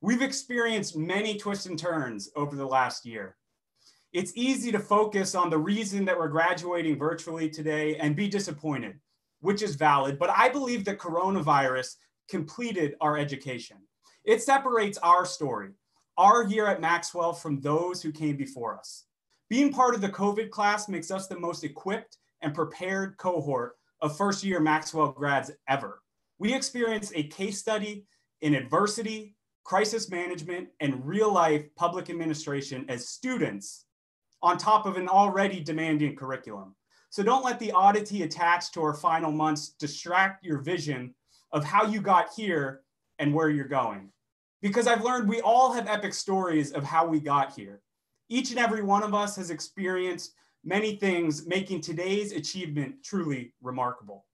We've experienced many twists and turns over the last year. It's easy to focus on the reason that we're graduating virtually today and be disappointed, which is valid, but I believe that coronavirus completed our education. It separates our story our year at Maxwell from those who came before us. Being part of the COVID class makes us the most equipped and prepared cohort of first year Maxwell grads ever. We experienced a case study in adversity, crisis management, and real life public administration as students on top of an already demanding curriculum. So don't let the oddity attached to our final months distract your vision of how you got here and where you're going because I've learned we all have epic stories of how we got here. Each and every one of us has experienced many things, making today's achievement truly remarkable.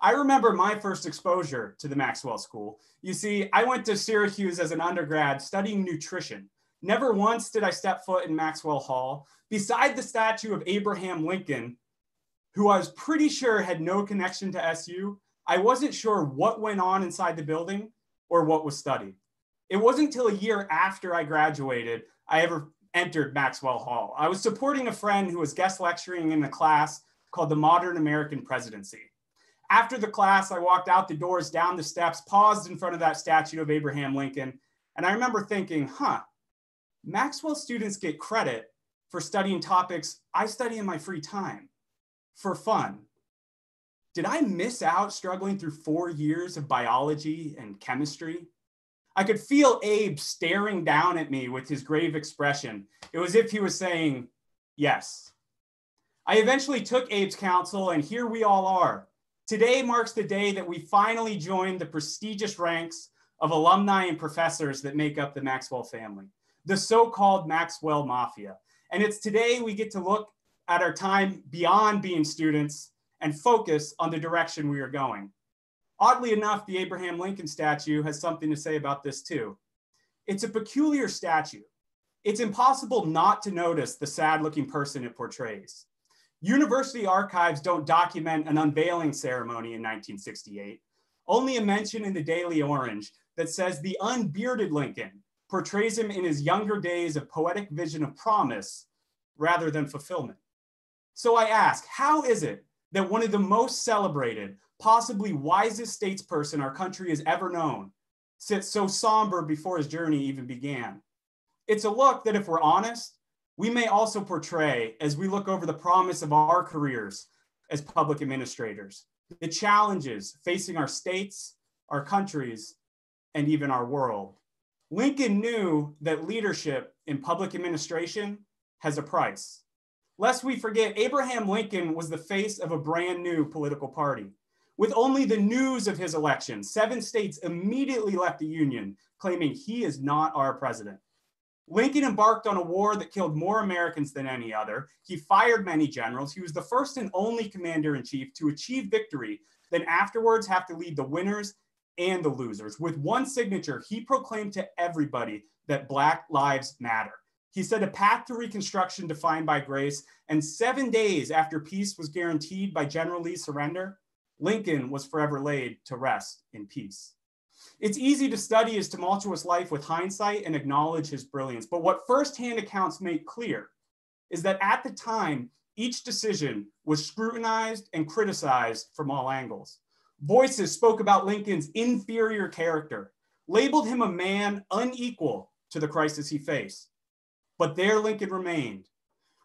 I remember my first exposure to the Maxwell School. You see, I went to Syracuse as an undergrad studying nutrition. Never once did I step foot in Maxwell Hall. Beside the statue of Abraham Lincoln, who I was pretty sure had no connection to SU, I wasn't sure what went on inside the building or what was studied. It wasn't until a year after I graduated I ever entered Maxwell Hall. I was supporting a friend who was guest lecturing in a class called The Modern American Presidency. After the class, I walked out the doors, down the steps, paused in front of that statue of Abraham Lincoln, and I remember thinking, huh, Maxwell students get credit for studying topics I study in my free time for fun. Did I miss out struggling through four years of biology and chemistry? I could feel Abe staring down at me with his grave expression. It was as if he was saying, Yes. I eventually took Abe's counsel, and here we all are. Today marks the day that we finally joined the prestigious ranks of alumni and professors that make up the Maxwell family, the so called Maxwell Mafia. And it's today we get to look at our time beyond being students and focus on the direction we are going. Oddly enough, the Abraham Lincoln statue has something to say about this too. It's a peculiar statue. It's impossible not to notice the sad looking person it portrays. University archives don't document an unveiling ceremony in 1968, only a mention in the Daily Orange that says the unbearded Lincoln portrays him in his younger days of poetic vision of promise rather than fulfillment. So I ask, how is it that one of the most celebrated, possibly wisest statesperson our country has ever known, sits so somber before his journey even began. It's a look that, if we're honest, we may also portray as we look over the promise of our careers as public administrators, the challenges facing our states, our countries, and even our world. Lincoln knew that leadership in public administration has a price. Lest we forget, Abraham Lincoln was the face of a brand new political party. With only the news of his election, seven states immediately left the Union, claiming he is not our president. Lincoln embarked on a war that killed more Americans than any other. He fired many generals. He was the first and only commander in chief to achieve victory, then afterwards have to lead the winners and the losers. With one signature, he proclaimed to everybody that Black Lives Matter. He said a path to Reconstruction defined by grace, and seven days after peace was guaranteed by General Lee's surrender, Lincoln was forever laid to rest in peace. It's easy to study his tumultuous life with hindsight and acknowledge his brilliance, but what firsthand accounts make clear is that at the time, each decision was scrutinized and criticized from all angles. Voices spoke about Lincoln's inferior character, labeled him a man unequal to the crisis he faced. But there Lincoln remained,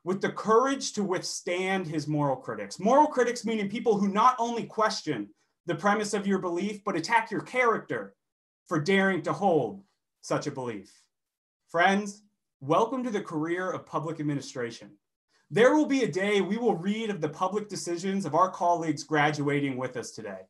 with the courage to withstand his moral critics. Moral critics meaning people who not only question the premise of your belief, but attack your character for daring to hold such a belief. Friends, welcome to the career of public administration. There will be a day we will read of the public decisions of our colleagues graduating with us today.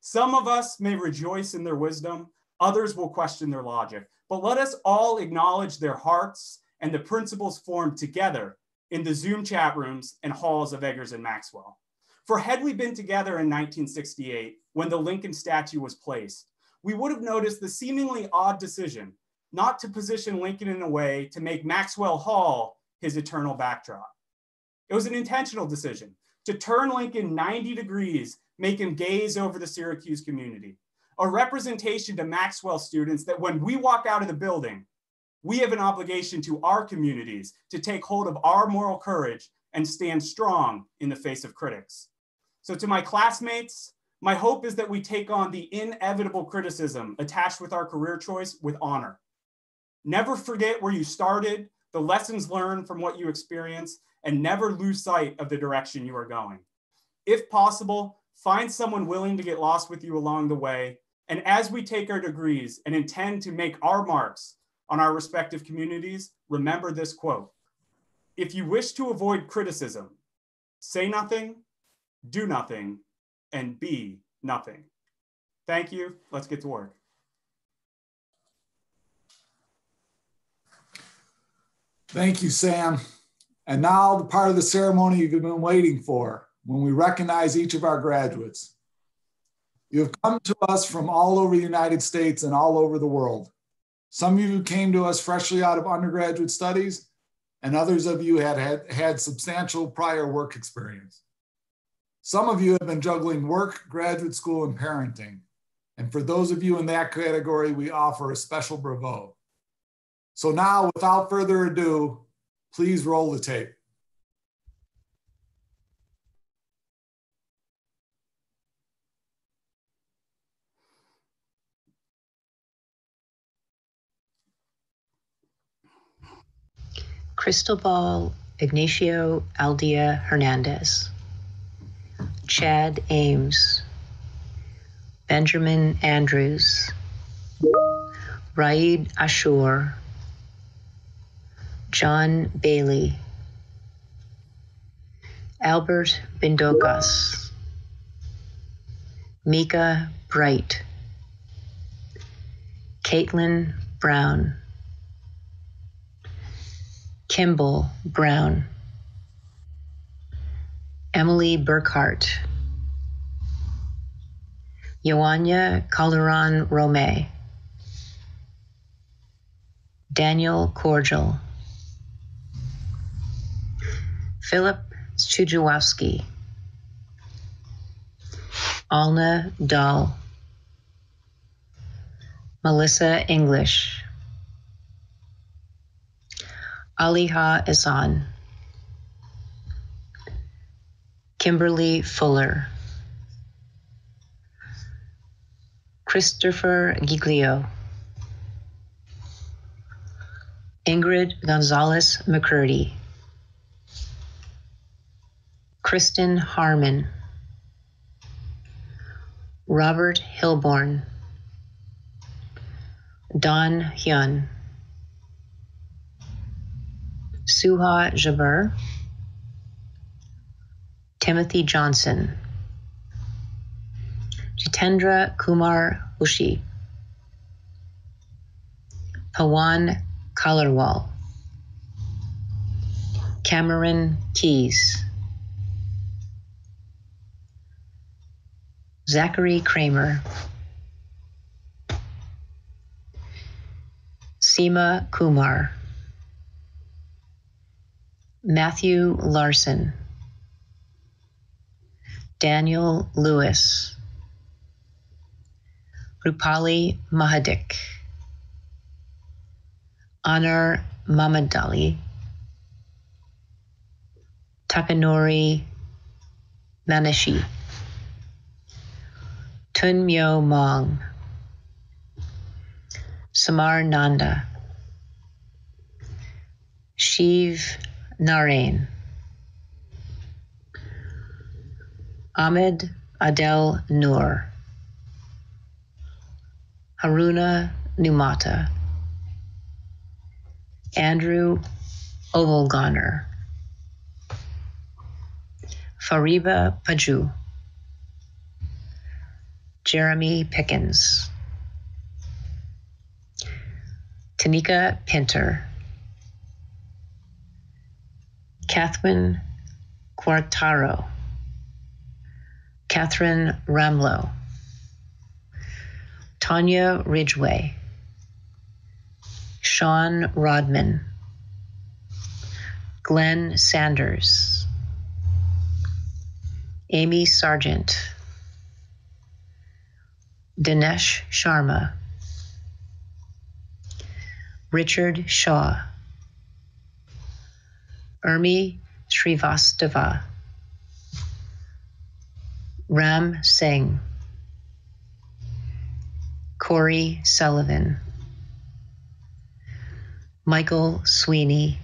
Some of us may rejoice in their wisdom, others will question their logic, but let us all acknowledge their hearts and the principles formed together in the Zoom chat rooms and halls of Eggers and Maxwell. For had we been together in 1968 when the Lincoln statue was placed, we would have noticed the seemingly odd decision not to position Lincoln in a way to make Maxwell Hall his eternal backdrop. It was an intentional decision to turn Lincoln 90 degrees, make him gaze over the Syracuse community, a representation to Maxwell students that when we walk out of the building, we have an obligation to our communities to take hold of our moral courage and stand strong in the face of critics. So to my classmates, my hope is that we take on the inevitable criticism attached with our career choice with honor. Never forget where you started, the lessons learned from what you experienced, and never lose sight of the direction you are going. If possible, find someone willing to get lost with you along the way. And as we take our degrees and intend to make our marks on our respective communities, remember this quote. If you wish to avoid criticism, say nothing, do nothing, and be nothing. Thank you. Let's get to work. Thank you, Sam. And now the part of the ceremony you've been waiting for, when we recognize each of our graduates. You have come to us from all over the United States and all over the world. Some of you came to us freshly out of undergraduate studies, and others of you had had, had substantial prior work experience. Some of you have been juggling work, graduate school, and parenting. And for those of you in that category, we offer a special bravo. So now, without further ado, please roll the tape. Cristobal Ignacio Aldea Hernandez, Chad Ames, Benjamin Andrews, Raid Ashur, John Bailey, Albert Bindokas, Mika Bright, Caitlin Brown, Kimball Brown, Emily Burkhart, Joania Calderon Rome, Daniel Cordial, Philip Szczudziłowski, Alna Dahl, Melissa English, Aliha Isan, Kimberly Fuller, Christopher Giglio, Ingrid Gonzalez McCurdy, Kristen Harmon, Robert Hilborn, Don Hyun, Suha Jabir, Timothy Johnson, Jitendra Kumar Ushi, Pawan Collarwall, Cameron Keys, Zachary Kramer, Seema Kumar, Matthew Larson, Daniel Lewis, Rupali Mahadik, Anar Mamadali, Takanori Manishi. Tun Myo Mong, Samar Nanda, Shiv Narain, Ahmed Adel Noor, Haruna Numata, Andrew Ovalgoner, Fariba Paju, Jeremy Pickens, Tanika Pinter, Catherine Quartaro, Catherine Ramlow, Tanya Ridgway, Sean Rodman, Glenn Sanders, Amy Sargent, Dinesh Sharma, Richard Shaw, Urmi Srivastava, Ram Singh, Corey Sullivan, Michael Sweeney,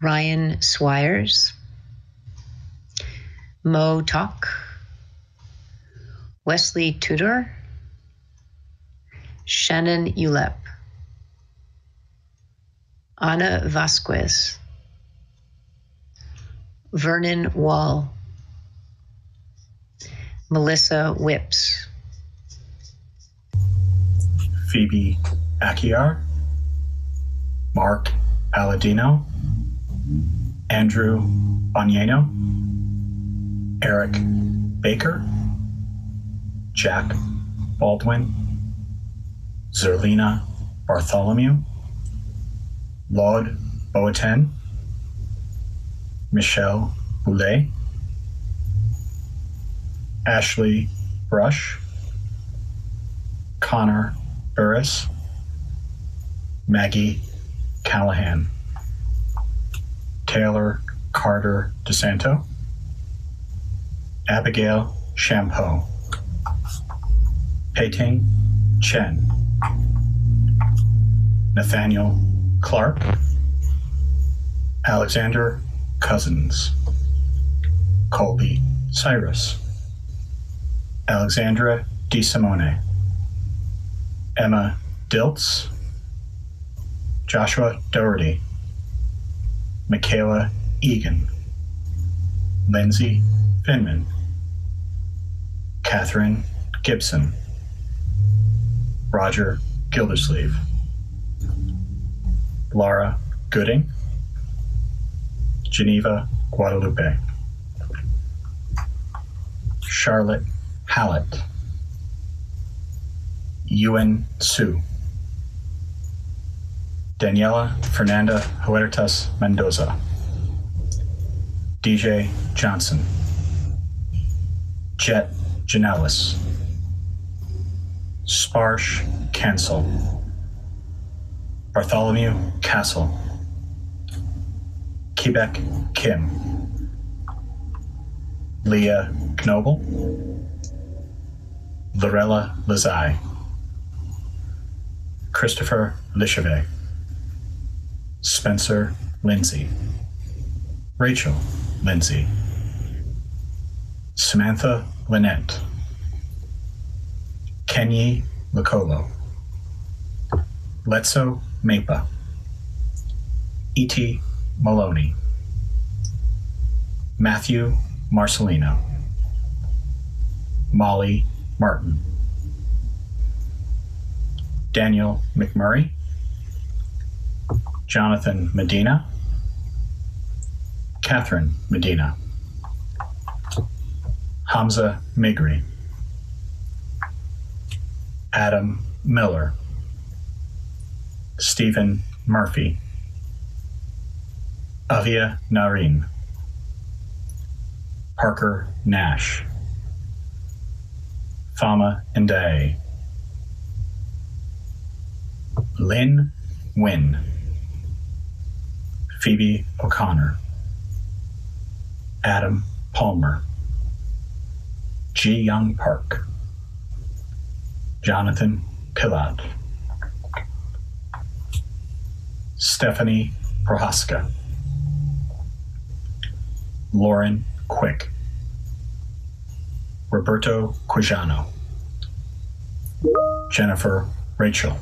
Ryan Swires, Mo Talk, Wesley Tudor, Shannon Ulep, Ana Vasquez, Vernon Wall, Melissa Whips, Phoebe Akiar, Mark Palladino, Andrew Banyano, Eric Baker, Jack Baldwin, Zerlina Bartholomew, Laud Boaten, Michelle Boulay, Ashley Brush, Connor Burris, Maggie Callahan, Taylor Carter DeSanto, Abigail Champeau, Peiting Chen, Nathaniel Clark, Alexander Cousins, Colby Cyrus, Alexandra DeSimone, Emma Diltz, Joshua Doherty, Michaela Egan, Lindsay Finman, Catherine Gibson, Roger Gildersleeve, Laura Gooding, Geneva Guadalupe, Charlotte Hallett, Ewan Su, Daniela Fernanda Huertas Mendoza, DJ Johnson, Jet Janelis, Sparsh Cancel, Bartholomew Castle, Quebec Kim, Leah Knoble, Lorella Lazai, Christopher Lichevet, Spencer Lindsay, Rachel Lindsay, Samantha Lynette, Kenyi Lacolo, Letso Mapa, E.T. Maloney, Matthew Marcelino, Molly Martin, Daniel McMurray, Jonathan Medina, Catherine Medina, Hamza Migri, Adam Miller, Stephen Murphy, Avia Nareen, Parker Nash, Fama Ndaye, Lynn Wynn, Phoebe O'Connor, Adam Palmer, Ji Young Park, Jonathan Pilat, Stephanie Prohaska, Lauren Quick, Roberto Quijano, Jennifer Rachel,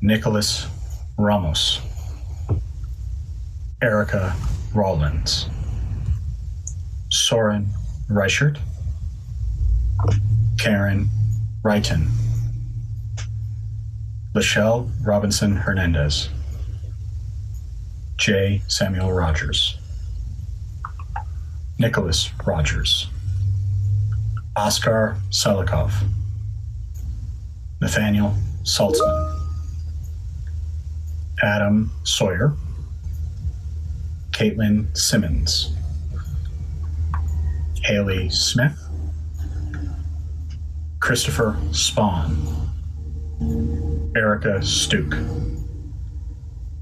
Nicholas Ramos, Erica Rollins, Soren Reichert, Karen Wrighton, Lachelle Robinson Hernandez, J. Samuel Rogers, Nicholas Rogers, Oscar Selikov, Nathaniel Saltzman, Adam Sawyer, Caitlin Simmons, Haley Smith, Christopher Spawn, Erica Stuke,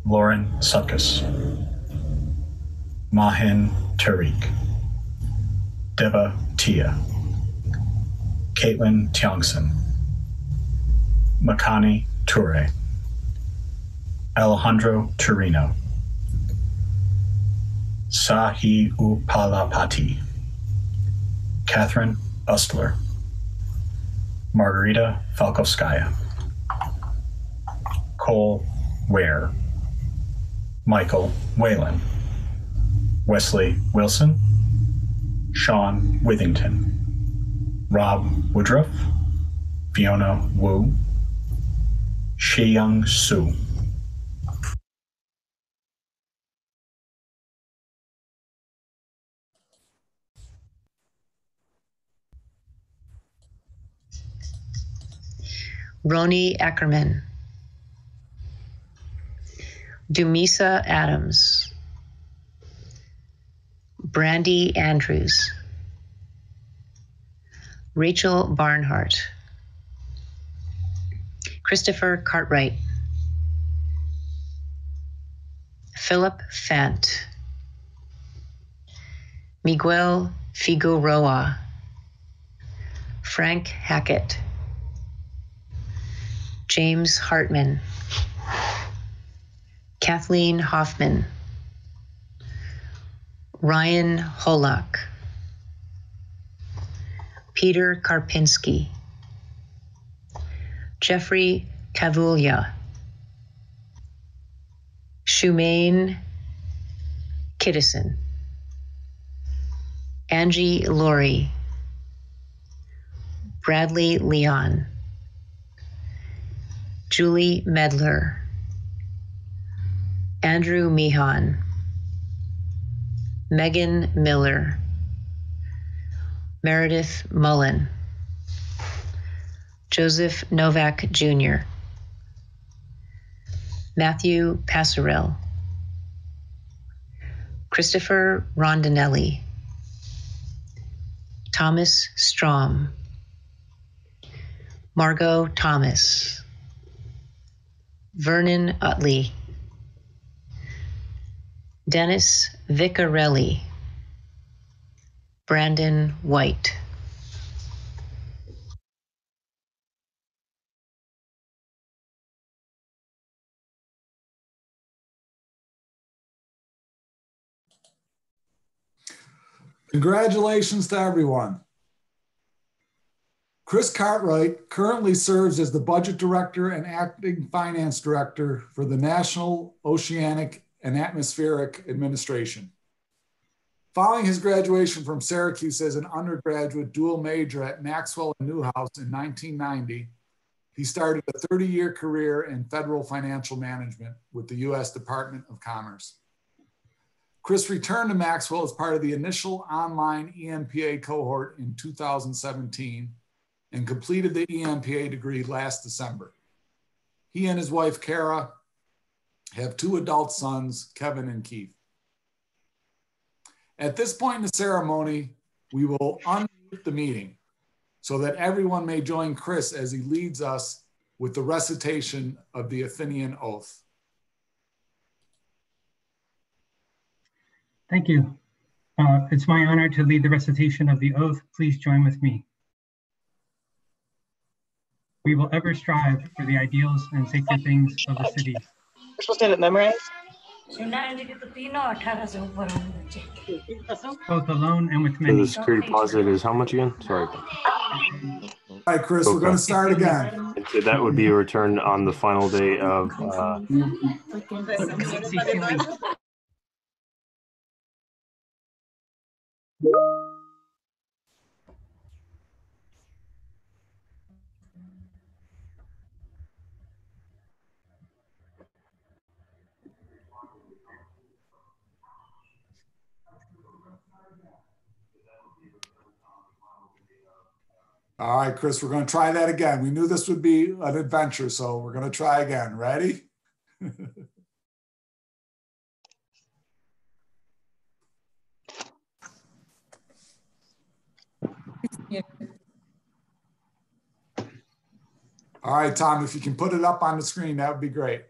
Lauren Sutkus, Mahin Tariq, Deva Tia, Caitlin Tiongson, Makani Toure, Alejandro Torino, Sahi Upalapati, Catherine Ustler, Margarita Falkovskaya, Cole Ware, Michael Whalen, Wesley Wilson, Sean Withington, Rob Woodruff, Fiona Wu, Shiyang Su. Roni Ackerman, Dumisa Adams, Brandy Andrews, Rachel Barnhart, Christopher Cartwright, Philip Fant, Miguel Figueroa, Frank Hackett, James Hartman, Kathleen Hoffman, Ryan Holak, Peter Karpinski, Jeffrey Kavulia, Shumaine Kiddison, Angie Laurie, Bradley Leon, Julie Medler, Andrew Meehan, Megan Miller, Meredith Mullen, Joseph Novak Jr., Matthew Passarell, Christopher Rondinelli, Thomas Strom, Margot Thomas, Vernon Utley, Dennis Vicarelli, Brandon White. Congratulations to everyone. Chris Cartwright currently serves as the Budget Director and Acting Finance Director for the National Oceanic and Atmospheric Administration. Following his graduation from Syracuse as an undergraduate dual major at Maxwell and Newhouse in 1990, he started a 30 year career in federal financial management with the US Department of Commerce. Chris returned to Maxwell as part of the initial online EMPA cohort in 2017 and completed the EMPA degree last December. He and his wife, Kara, have two adult sons, Kevin and Keith. At this point in the ceremony, we will unmute the meeting so that everyone may join Chris as he leads us with the recitation of the Athenian Oath. Thank you. Uh, it's my honor to lead the recitation of the oath. Please join with me. We will ever strive for the ideals and sacred things of the city. We're supposed to have it memorized? Both alone and with So many. the security deposit is how much again? Sorry. All right, Chris, we're going to start again. that would be returned on the final day of uh, All right, Chris, we're going to try that again. We knew this would be an adventure, so we're going to try again. Ready? All right, Tom, if you can put it up on the screen, that would be great.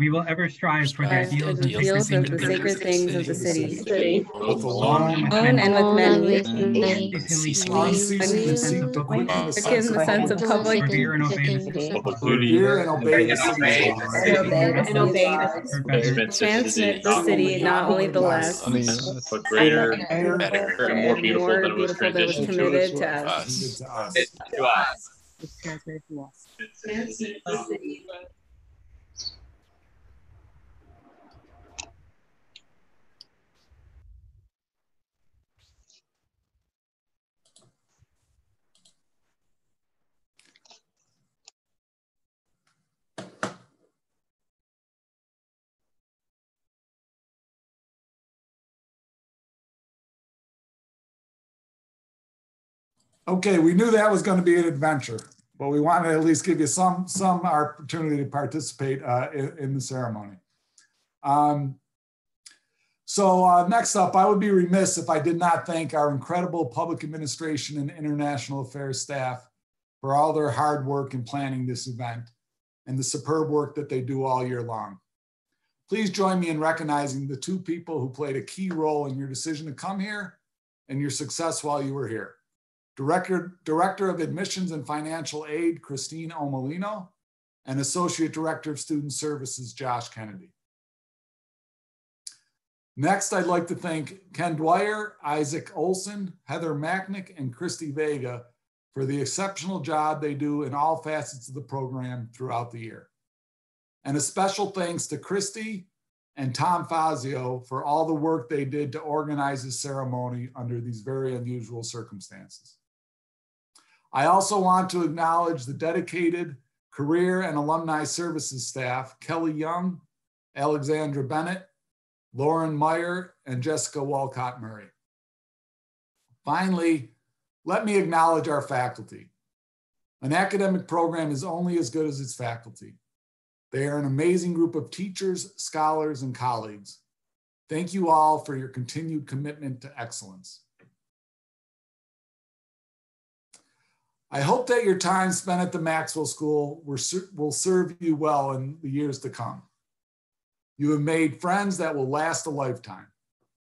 We will ever strive for the ideals and ideals sacred of the things sacred things of the city. Both alone Alone and with many. Unceasing and seek to quicken the the sense of public. Revere and obey the and obey the city's laws. And obey Transmit Transmit the city, not only the less, but greater, and better, and more beautiful more than was beautiful than was committed to to us. us. To us. To us. Okay, we knew that was going to be an adventure, but we wanted to at least give you some some opportunity to participate uh, in, in the ceremony. Um, so uh, next up, I would be remiss if I did not thank our incredible public administration and international affairs staff for all their hard work in planning this event and the superb work that they do all year long. Please join me in recognizing the two people who played a key role in your decision to come here and your success while you were here. Director, Director of Admissions and Financial Aid, Christine Omolino, and Associate Director of Student Services, Josh Kennedy. Next, I'd like to thank Ken Dwyer, Isaac Olson, Heather Macknick, and Christy Vega for the exceptional job they do in all facets of the program throughout the year. And a special thanks to Christy and Tom Fazio for all the work they did to organize this ceremony under these very unusual circumstances. I also want to acknowledge the dedicated career and alumni services staff, Kelly Young, Alexandra Bennett, Lauren Meyer, and Jessica Walcott Murray. Finally, let me acknowledge our faculty. An academic program is only as good as its faculty. They are an amazing group of teachers, scholars, and colleagues. Thank you all for your continued commitment to excellence. I hope that your time spent at the Maxwell School will serve you well in the years to come. You have made friends that will last a lifetime.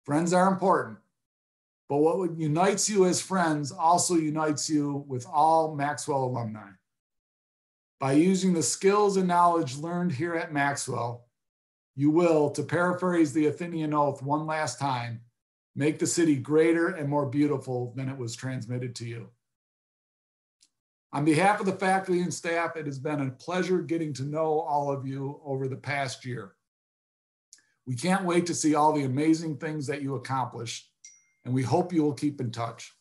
Friends are important, but what unites you as friends also unites you with all Maxwell alumni. By using the skills and knowledge learned here at Maxwell, you will, to paraphrase the Athenian oath one last time, make the city greater and more beautiful than it was transmitted to you. On behalf of the faculty and staff, it has been a pleasure getting to know all of you over the past year. We can't wait to see all the amazing things that you accomplish, and we hope you will keep in touch.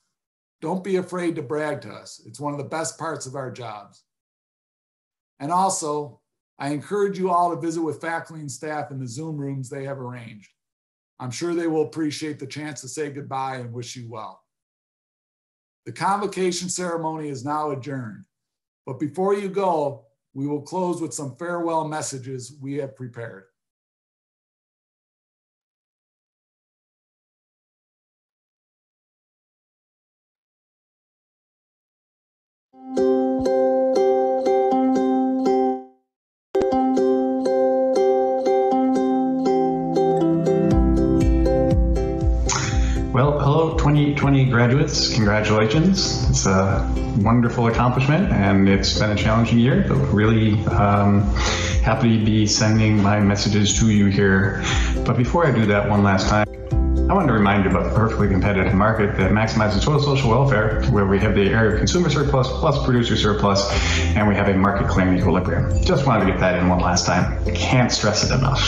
Don't be afraid to brag to us. It's one of the best parts of our jobs. And also, I encourage you all to visit with faculty and staff in the Zoom rooms they have arranged. I'm sure they will appreciate the chance to say goodbye and wish you well. The convocation ceremony is now adjourned. But before you go, we will close with some farewell messages we have prepared. Thank you. 2020 graduates. Congratulations. It's a wonderful accomplishment, and it's been a challenging year, but really um, happy to be sending my messages to you here. But before I do that, one last time. I want to remind you about the perfectly competitive market that maximizes total social welfare, where we have the area of consumer surplus plus producer surplus, and we have a market clearing equilibrium. Just wanted to get that in one last time. Can't stress it enough.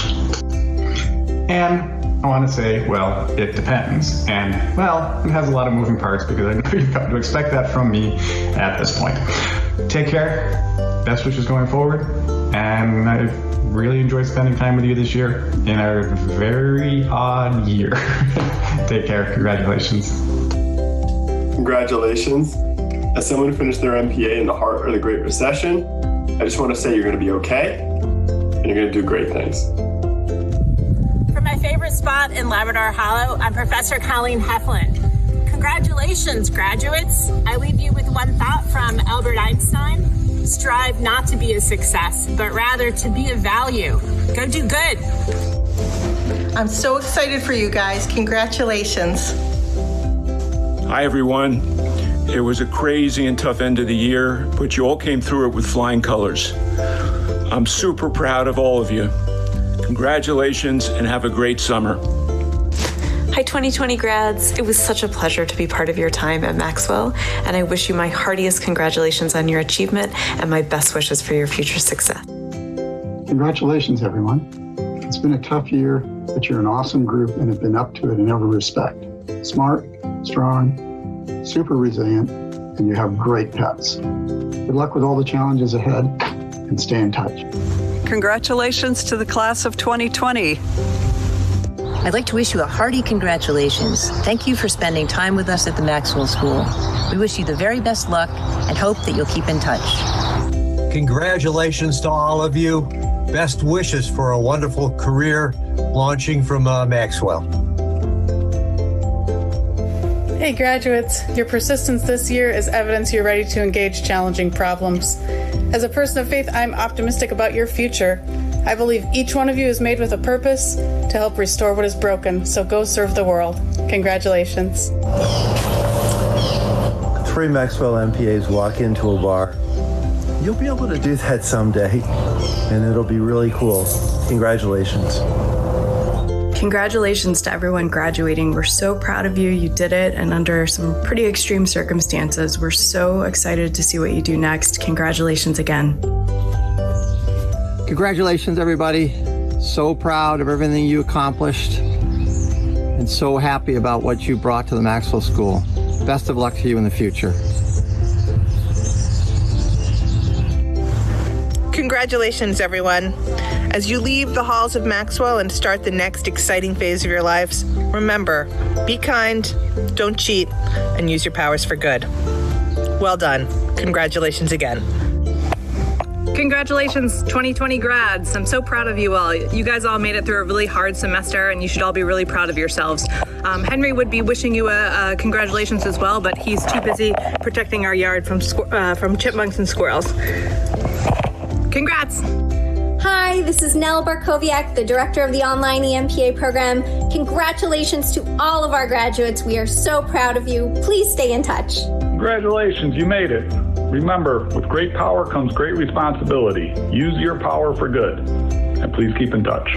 And I want to say, well, it depends. And, well, it has a lot of moving parts because I know you've come to expect that from me at this point. Take care. Best wishes going forward. And I really enjoyed spending time with you this year in our very odd year. Take care. Congratulations. Congratulations. As someone who finished their MPA in the heart of the Great Recession, I just want to say you're going to be okay and you're going to do great things. For my favorite spot in Labrador Hollow, I'm Professor Colleen Heflin. Congratulations, graduates. I leave you with one thought from Albert Einstein strive not to be a success, but rather to be of value. Go do good. I'm so excited for you guys. Congratulations. Hi, everyone. It was a crazy and tough end of the year, but you all came through it with flying colors. I'm super proud of all of you. Congratulations and have a great summer. Hi, 2020 grads. It was such a pleasure to be part of your time at Maxwell, and I wish you my heartiest congratulations on your achievement and my best wishes for your future success. Congratulations, everyone. It's been a tough year, but you're an awesome group and have been up to it in every respect. Smart, strong, super resilient, and you have great pets. Good luck with all the challenges ahead and stay in touch. Congratulations to the class of 2020. I'd like to wish you a hearty congratulations. Thank you for spending time with us at the Maxwell School. We wish you the very best luck and hope that you'll keep in touch. Congratulations to all of you. Best wishes for a wonderful career launching from uh, Maxwell. Hey, graduates. Your persistence this year is evidence you're ready to engage challenging problems. As a person of faith, I'm optimistic about your future. I believe each one of you is made with a purpose to help restore what is broken, so go serve the world. Congratulations. Three Maxwell MPAs walk into a bar. You'll be able to do that someday, and it'll be really cool. Congratulations. Congratulations to everyone graduating. We're so proud of you. You did it, and under some pretty extreme circumstances. We're so excited to see what you do next. Congratulations again. Congratulations, everybody. So proud of everything you accomplished and so happy about what you brought to the Maxwell School. Best of luck to you in the future. Congratulations, everyone. As you leave the halls of Maxwell and start the next exciting phase of your lives, remember be kind, don't cheat, and use your powers for good. Well done. Congratulations again. Congratulations, 2020 grads. I'm so proud of you all. You guys all made it through a really hard semester, and you should all be really proud of yourselves. Um, Henry would be wishing you a, a, congratulations as well, but he's too busy protecting our yard from, uh, from chipmunks and squirrels. Congrats. Hi, this is Nell Barkoviak, the director of the online EMPA program. Congratulations to all of our graduates. We are so proud of you. Please stay in touch. Congratulations, you made it. Remember, with great power comes great responsibility. Use your power for good. And please keep in touch.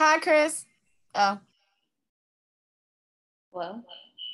Hi, Chris. Oh. Hello?